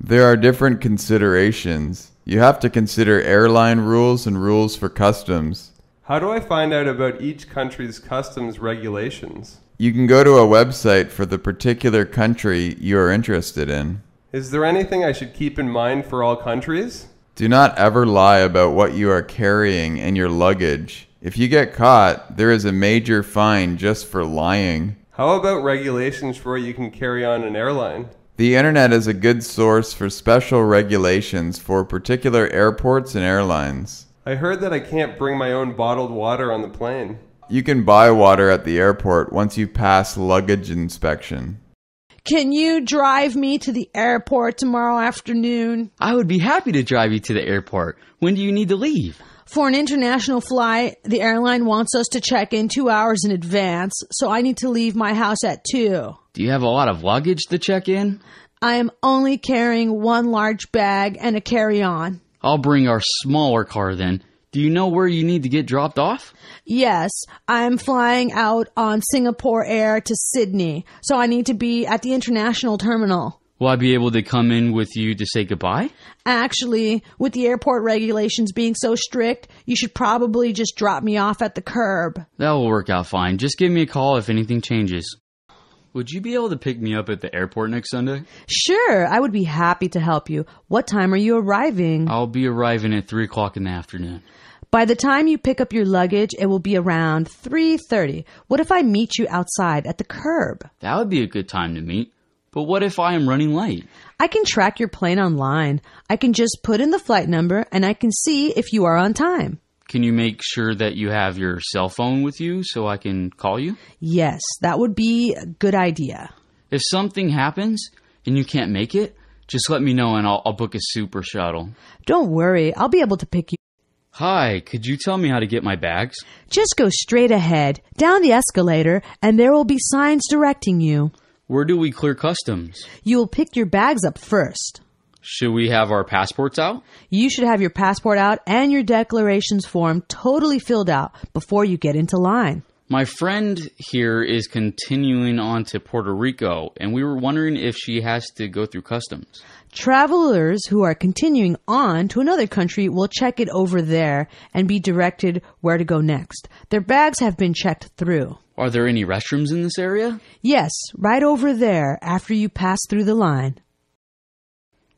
There are different considerations. You have to consider airline rules and rules for customs.
How do I find out about each country's customs regulations?
You can go to a website for the particular country you are interested in.
Is there anything I should keep in mind for all countries?
Do not ever lie about what you are carrying in your luggage. If you get caught, there is a major fine just for lying.
How about regulations for what you can carry on an airline?
The internet is a good source for special regulations for particular airports and airlines.
I heard that I can't bring my own bottled water on the plane.
You can buy water at the airport once you pass luggage inspection.
Can you drive me to the airport tomorrow afternoon?
I would be happy to drive you to the airport. When do you need to leave?
For an international flight, the airline wants us to check in two hours in advance, so I need to leave my house at 2.
Do you have a lot of luggage to check in?
I am only carrying one large bag and a carry on.
I'll bring our smaller car then. Do you know where you need to get dropped off?
Yes, I'm flying out on Singapore Air to Sydney, so I need to be at the international terminal.
Will I be able to come in with you to say goodbye?
Actually, with the airport regulations being so strict, you should probably just drop me off at the curb.
That will work out fine. Just give me a call if anything changes. Would you be able to pick me up at the airport next Sunday?
Sure, I would be happy to help you. What time are you arriving?
I'll be arriving at 3 o'clock in the afternoon.
By the time you pick up your luggage, it will be around 3:30. What if I meet you outside at the curb?
That would be a good time to meet. But what if I am running late?
I can track your plane online. I can just put in the flight number and I can see if you are on time.
Can you make sure that you have your cell phone with you so I can call you?
Yes, that would be a good idea.
If something happens and you can't make it, just let me know and I'll, I'll book a super shuttle.
Don't worry, I'll be able to pick you.
Hi, could you tell me how to get my bags?
Just go straight ahead, down the escalator, and there will be signs directing you.
Where do we clear customs?
You will pick your bags up first.
Should we have our passports out?
You should have your passport out and your declarations form totally filled out before you get into line.
My friend here is continuing on to Puerto Rico, and we were wondering if she has to go through customs.
Travelers who are continuing on to another country will check it over there and be directed where to go next. Their bags have been checked through.
Are there any restrooms in this area?
Yes, right over there after you pass through the line.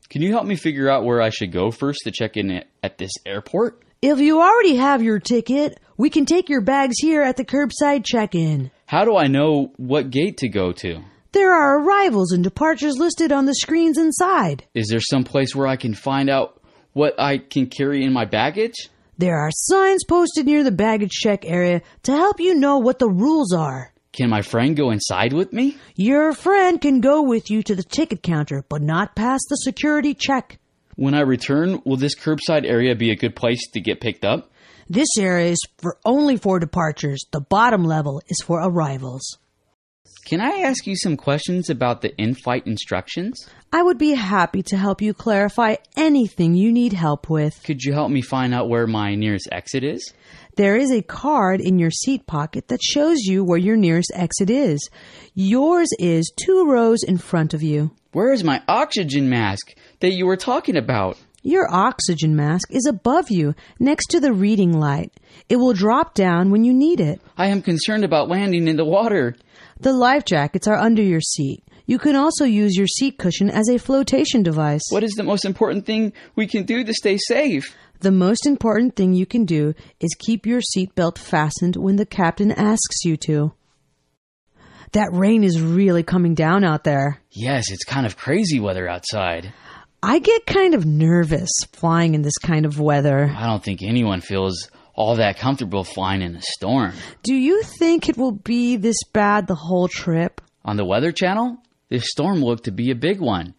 Can you help me figure out where I should go first to check in at this airport?
If you already have your ticket, we can take your bags here at the curbside check in.
How do I know what gate to go to?
There are arrivals and departures listed on the screens inside.
Is there some place where I can find out what I can carry in my baggage?
There are signs posted near the baggage check area to help you know what the rules are.
Can my friend go inside with me?
Your friend can go with you to the ticket counter, but not past the security check.
When I return, will this curbside area be a good place to get picked up?
This area is for only for departures. The bottom level is for arrivals.
Can I ask you some questions about the in-flight instructions?
I would be happy to help you clarify anything you need help with.
Could you help me find out where my nearest exit is?
There is a card in your seat pocket that shows you where your nearest exit is. Yours is two rows in front of you.
Where is my oxygen mask that you were talking about?
Your oxygen mask is above you, next to the reading light. It will drop down when you need it.
I am concerned about landing in the water.
The life jackets are under your seat. You can also use your seat cushion as a flotation device.
What is the most important thing we can do to stay safe?
The most important thing you can do is keep your seatbelt fastened when the captain asks you to. That rain is really coming down out there.
Yes, it's kind of crazy weather outside.
I get kind of nervous flying in this kind of weather.
I don't think anyone feels all that comfortable flying in a storm.
Do you think it will be this bad the whole trip?
On the Weather Channel, this storm looked to be a big one.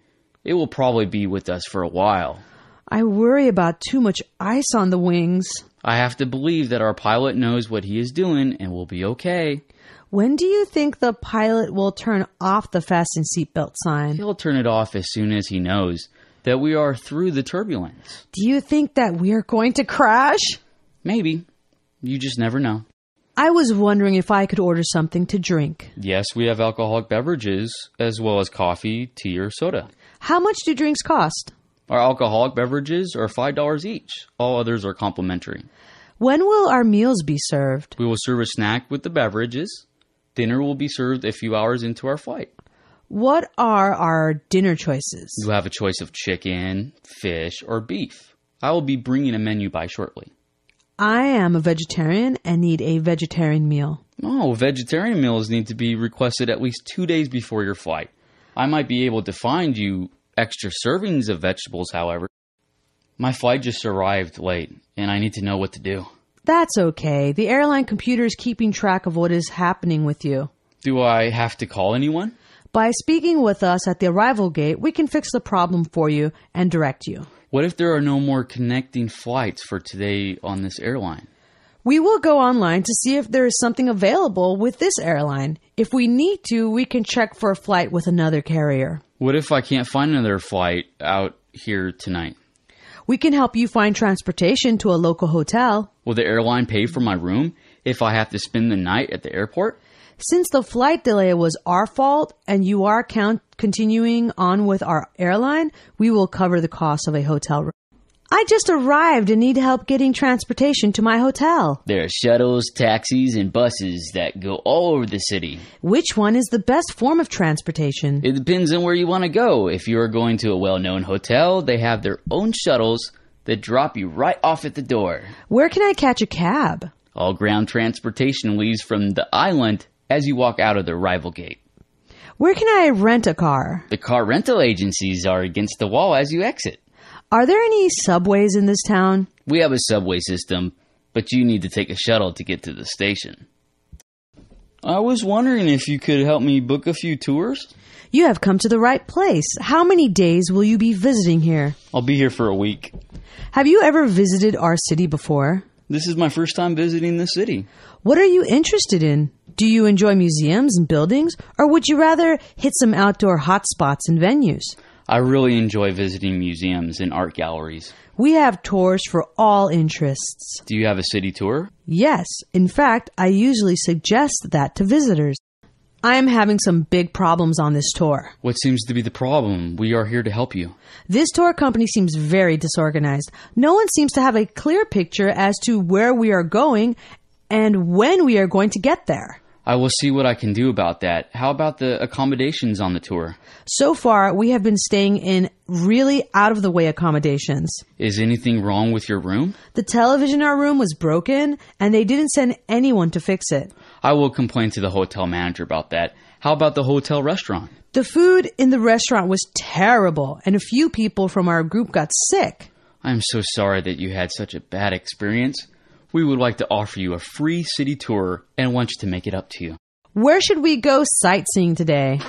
It will probably be with us for a while.
I worry about too much ice on the wings.
I have to believe that our pilot knows what he is doing and will be okay.
When do you think the pilot will turn off the fasten seatbelt sign?
He'll turn it off as soon as he knows that we are through the turbulence.
Do you think that we are going to crash?
Maybe. You just never know.
I was wondering if I could order something to drink.
Yes, we have alcoholic beverages as well as coffee, tea, or soda.
How much do drinks cost?
Our alcoholic beverages are $5 each. All others are complimentary.
When will our meals be served?
We will serve a snack with the beverages. Dinner will be served a few hours into our flight.
What are our dinner choices?
You have a choice of chicken, fish, or beef. I will be bringing a menu by shortly.
I am a vegetarian and need a vegetarian meal.
Oh, vegetarian meals need to be requested at least two days before your flight. I might be able to find you extra servings of vegetables, however. My flight just arrived late, and I need to know what to do.
That's okay. The airline computer is keeping track of what is happening with you.
Do I have to call anyone?
By speaking with us at the arrival gate, we can fix the problem for you and direct you.
What if there are no more connecting flights for today on this airline?
We will go online to see if there is something available with this airline. If we need to, we can check for a flight with another carrier.
What if I can't find another flight out here tonight?
We can help you find transportation to a local hotel.
Will the airline pay for my room if I have to spend the night at the airport?
Since the flight delay was our fault and you are count- continuing on with our airline, we will cover the cost of a hotel room. I just arrived and need help getting transportation to my hotel.
There are shuttles, taxis, and buses that go all over the city.
Which one is the best form of transportation?
It depends on where you want to go. If you are going to a well known hotel, they have their own shuttles that drop you right off at the door.
Where can I catch a cab?
All ground transportation leaves from the island as you walk out of the rival gate.
Where can I rent a car?
The car rental agencies are against the wall as you exit.
Are there any subways in this town?
We have a subway system, but you need to take a shuttle to get to the station.
I was wondering if you could help me book a few tours.
You have come to the right place. How many days will you be visiting here?
I'll be here for a week.
Have you ever visited our city before?
This is my first time visiting the city.
What are you interested in? Do you enjoy museums and buildings, or would you rather hit some outdoor hotspots and venues?
I really enjoy visiting museums and art galleries.
We have tours for all interests.
Do you have a city tour?
Yes. In fact, I usually suggest that to visitors. I am having some big problems on this tour.
What seems to be the problem? We are here to help you.
This tour company seems very disorganized. No one seems to have a clear picture as to where we are going and when we are going to get there.
I will see what I can do about that. How about the accommodations on the tour?
So far, we have been staying in really out of the way accommodations.
Is anything wrong with your room?
The television in our room was broken, and they didn't send anyone to fix it.
I will complain to the hotel manager about that. How about the hotel restaurant?
The food in the restaurant was terrible, and a few people from our group got sick.
I am so sorry that you had such a bad experience. We would like to offer you a free city tour and want you to make it up to you.
Where should we go sightseeing today?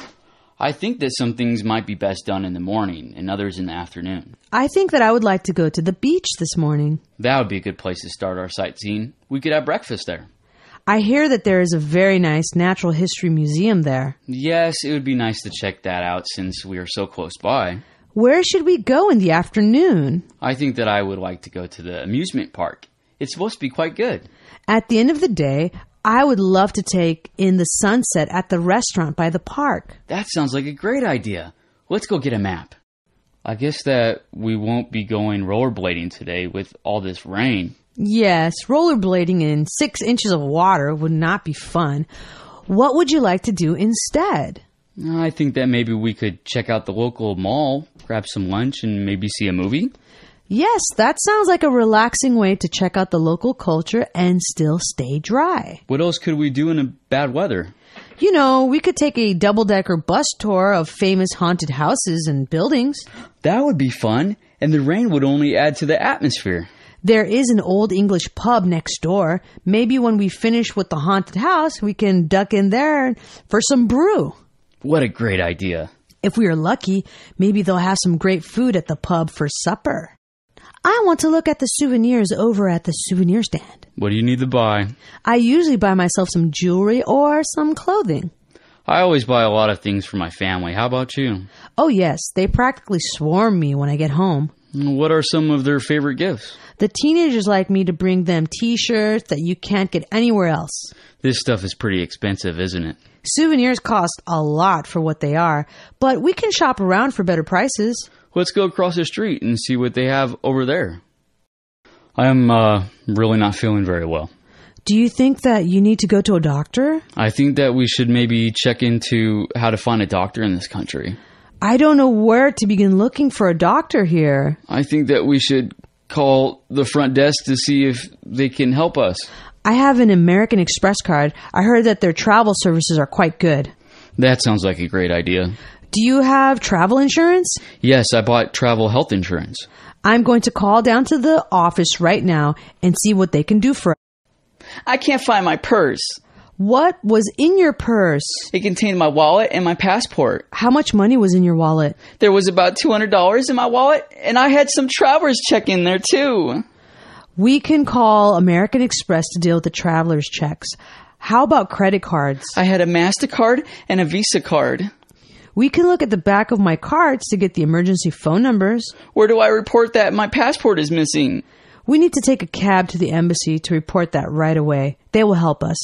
I think that some things might be best done in the morning and others in the afternoon.
I think that I would like to go to the beach this morning.
That would be a good place to start our sightseeing. We could have breakfast there.
I hear that there is a very nice natural history museum there.
Yes, it would be nice to check that out since we are so close by.
Where should we go in the afternoon?
I think that I would like to go to the amusement park. It's supposed to be quite good.
At the end of the day, I would love to take in the sunset at the restaurant by the park.
That sounds like a great idea. Let's go get a map. I guess that we won't be going rollerblading today with all this rain.
Yes, rollerblading in six inches of water would not be fun. What would you like to do instead?
I think that maybe we could check out the local mall, grab some lunch, and maybe see a movie.
Yes, that sounds like a relaxing way to check out the local culture and still stay dry.
What else could we do in a bad weather?
You know, we could take a double decker bus tour of famous haunted houses and buildings.
That would be fun, and the rain would only add to the atmosphere.
There is an old English pub next door. Maybe when we finish with the haunted house, we can duck in there for some brew.
What a great idea.
If we are lucky, maybe they'll have some great food at the pub for supper. I want to look at the souvenirs over at the souvenir stand.
What do you need to buy?
I usually buy myself some jewelry or some clothing.
I always buy a lot of things for my family. How about you?
Oh, yes, they practically swarm me when I get home.
What are some of their favorite gifts?
The teenagers like me to bring them t shirts that you can't get anywhere else.
This stuff is pretty expensive, isn't it?
Souvenirs cost a lot for what they are, but we can shop around for better prices.
Let's go across the street and see what they have over there. I am uh, really not feeling very well.
Do you think that you need to go to a doctor?
I think that we should maybe check into how to find a doctor in this country.
I don't know where to begin looking for a doctor here.
I think that we should call the front desk to see if they can help us.
I have an American Express card. I heard that their travel services are quite good.
That sounds like a great idea.
Do you have travel insurance?
Yes, I bought travel health insurance.
I'm going to call down to the office right now and see what they can do for us.
I can't find my purse.
What was in your purse?
It contained my wallet and my passport.
How much money was in your wallet?
There was about $200 in my wallet, and I had some traveler's check in there too.
We can call American Express to deal with the traveler's checks. How about credit cards?
I had a MasterCard and a Visa card.
We can look at the back of my cards to get the emergency phone numbers.
Where do I report that my passport is missing?
We need to take a cab to the embassy to report that right away. They will help us.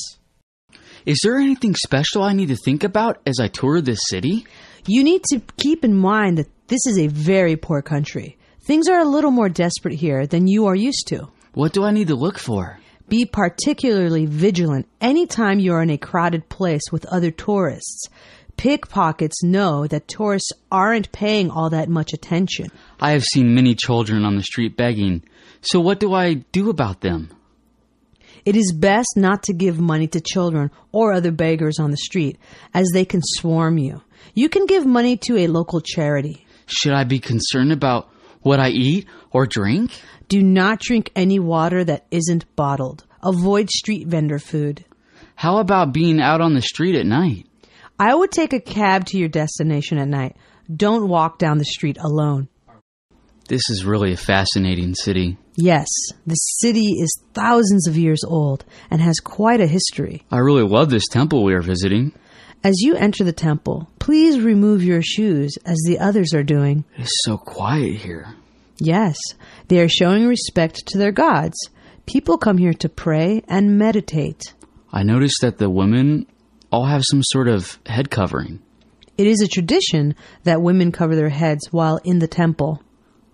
Is there anything special I need to think about as I tour this city?
You need to keep in mind that this is a very poor country. Things are a little more desperate here than you are used to.
What do I need to look for?
Be particularly vigilant anytime you are in a crowded place with other tourists. Pickpockets know that tourists aren't paying all that much attention.
I have seen many children on the street begging. So what do I do about them?
It is best not to give money to children or other beggars on the street, as they can swarm you. You can give money to a local charity.
Should I be concerned about what I eat or drink?
Do not drink any water that isn't bottled. Avoid street vendor food.
How about being out on the street at night?
I would take a cab to your destination at night. Don't walk down the street alone.
This is really a fascinating city.
Yes, the city is thousands of years old and has quite a history.
I really love this temple we are visiting.
As you enter the temple, please remove your shoes as the others are doing.
It is so quiet here.
Yes, they are showing respect to their gods. People come here to pray and meditate.
I noticed that the women all have some sort of head covering.
It is a tradition that women cover their heads while in the temple.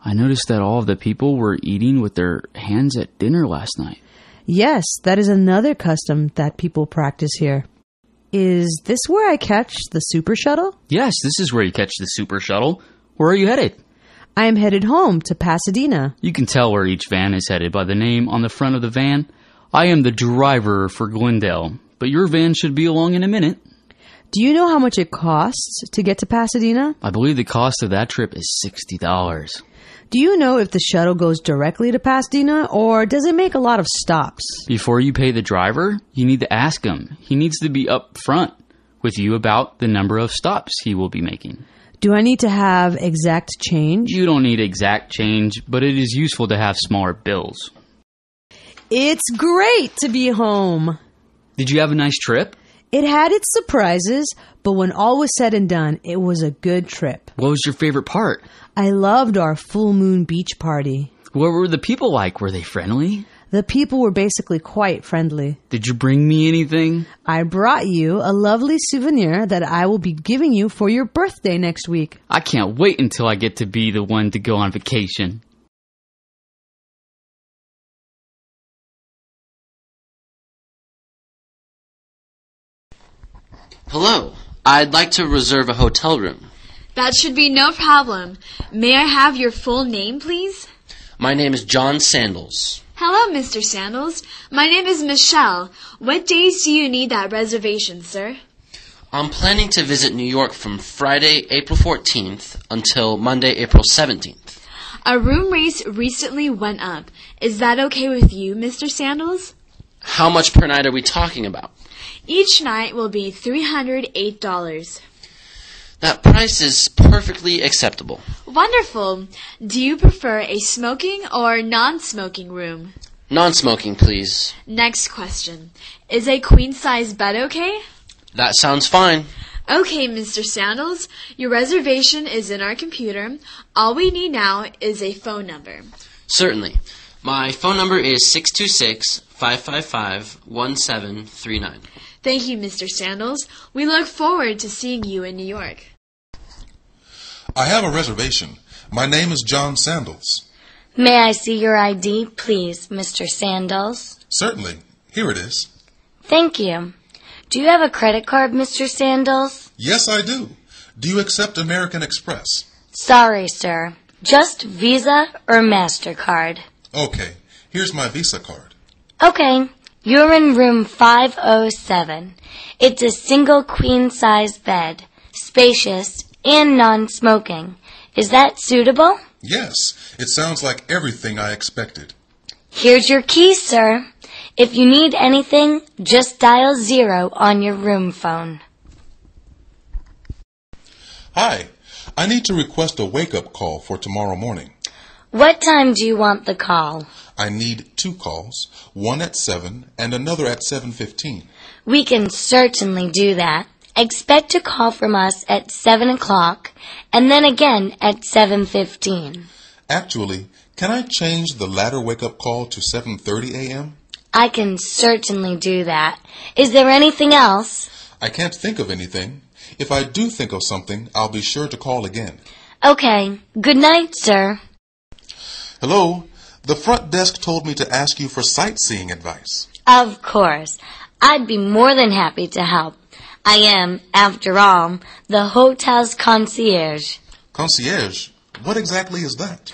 I noticed that all of the people were eating with their hands at dinner last night.
Yes, that is another custom that people practice here. Is this where I catch the super shuttle?
Yes, this is where you catch the super shuttle. Where are you headed?
I am headed home to Pasadena.
You can tell where each van is headed by the name on the front of the van. I am the driver for Glendale, but your van should be along in a minute.
Do you know how much it costs to get to Pasadena?
I believe the cost of that trip is $60.
Do you know if the shuttle goes directly to Pasadena or does it make a lot of stops?
Before you pay the driver, you need to ask him. He needs to be up front with you about the number of stops he will be making.
Do I need to have exact change?
You don't need exact change, but it is useful to have smaller bills.
It's great to be home.
Did you have a nice trip?
It had its surprises, but when all was said and done, it was a good trip.
What was your favorite part?
I loved our full moon beach party.
What were the people like? Were they friendly?
The people were basically quite friendly.
Did you bring me anything?
I brought you a lovely souvenir that I will be giving you for your birthday next week.
I can't wait until I get to be the one to go on vacation.
Hello. I'd like to reserve a hotel room.
That should be no problem. May I have your full name, please?
My name is John Sandals.
Hello, Mr. Sandals. My name is Michelle. What days do you need that reservation, sir?
I'm planning to visit New York from Friday, April 14th until Monday, April 17th.
A room rate recently went up. Is that okay with you, Mr. Sandals?
How much per night are we talking about?
Each night will be $308.
That price is perfectly acceptable.
Wonderful. Do you prefer a smoking or non-smoking room?
Non-smoking, please.
Next question. Is a queen size bed okay?
That sounds fine.
Okay, Mr. Sandals. Your reservation is in our computer. All we need now is a phone number.
Certainly. My phone number is 626 555 1739.
Thank you, Mr. Sandals. We look forward to seeing you in New York.
I have a reservation. My name is John Sandals.
May I see your ID, please, Mr. Sandals?
Certainly. Here it is.
Thank you. Do you have a credit card, Mr. Sandals?
Yes, I do. Do you accept American Express?
Sorry, sir. Just Visa or MasterCard.
Okay. Here's my Visa card.
Okay. You're in room 507. It's a single queen size bed, spacious, and non smoking. Is that suitable?
Yes. It sounds like everything I expected.
Here's your key, sir. If you need anything, just dial zero on your room phone.
Hi. I need to request a wake up call for tomorrow morning.
What time do you want the call?
I need two calls, one at 7 and another at 7:15.
We can certainly do that. Expect a call from us at 7 o'clock and then again at 7.15.
Actually, can I change the latter wake up call to 7:30 a.m.?
I can certainly do that. Is there anything else?
I can't think of anything. If I do think of something, I'll be sure to call again.
Okay. Good night, sir.
Hello. The front desk told me to ask you for sightseeing advice.
Of course. I'd be more than happy to help. I am, after all, the hotel's concierge.
Concierge? What exactly is that?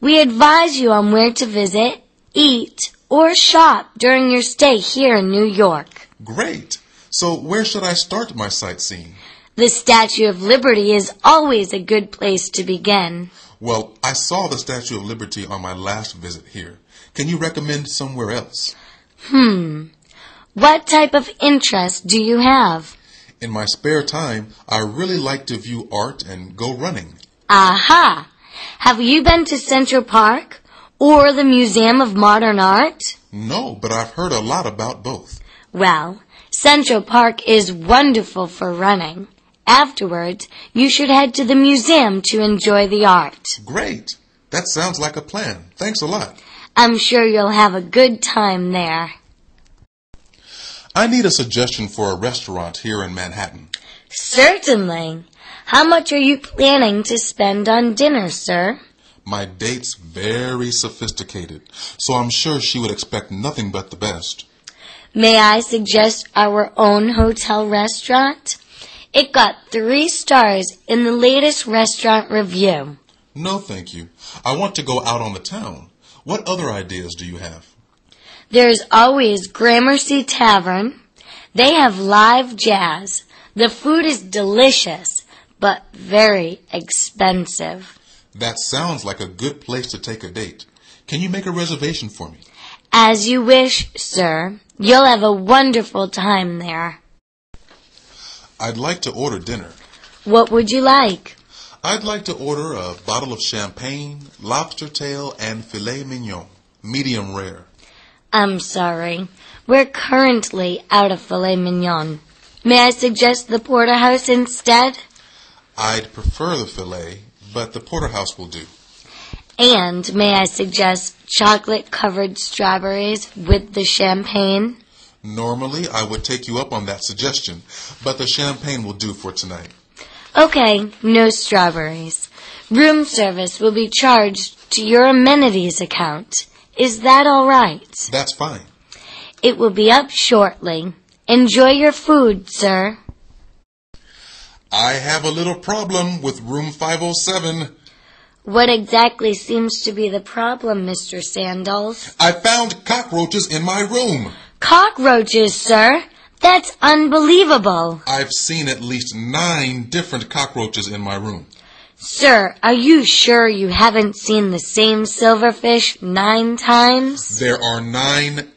We advise you on where to visit, eat, or shop during your stay here in New York.
Great. So where should I start my sightseeing?
The Statue of Liberty is always a good place to begin.
Well, I saw the Statue of Liberty on my last visit here. Can you recommend somewhere else?
Hmm. What type of interest do you have?
In my spare time, I really like to view art and go running.
Aha! Have you been to Central Park or the Museum of Modern Art?
No, but I've heard a lot about both.
Well, Central Park is wonderful for running. Afterwards, you should head to the museum to enjoy the art.
Great. That sounds like a plan. Thanks a lot.
I'm sure you'll have a good time there.
I need a suggestion for a restaurant here in Manhattan.
Certainly. How much are you planning to spend on dinner, sir?
My date's very sophisticated, so I'm sure she would expect nothing but the best.
May I suggest our own hotel restaurant? It got three stars in the latest restaurant review.
No, thank you. I want to go out on the town. What other ideas do you have?
There's always Gramercy Tavern. They have live jazz. The food is delicious, but very expensive.
That sounds like a good place to take a date. Can you make a reservation for me?
As you wish, sir. You'll have a wonderful time there.
I'd like to order dinner.
What would you like?
I'd like to order a bottle of champagne, lobster tail, and filet mignon, medium rare.
I'm sorry. We're currently out of filet mignon. May I suggest the porterhouse instead?
I'd prefer the filet, but the porterhouse will do.
And may I suggest chocolate covered strawberries with the champagne?
Normally, I would take you up on that suggestion, but the champagne will do for tonight.
Okay, no strawberries. Room service will be charged to your amenities account. Is that all right?
That's fine.
It will be up shortly. Enjoy your food, sir.
I have a little problem with room 507.
What exactly seems to be the problem, Mr. Sandals?
I found cockroaches in my room.
Cockroaches, sir? That's unbelievable.
I've seen at least nine different cockroaches in my room.
Sir, are you sure you haven't seen the same silverfish nine times?
There are nine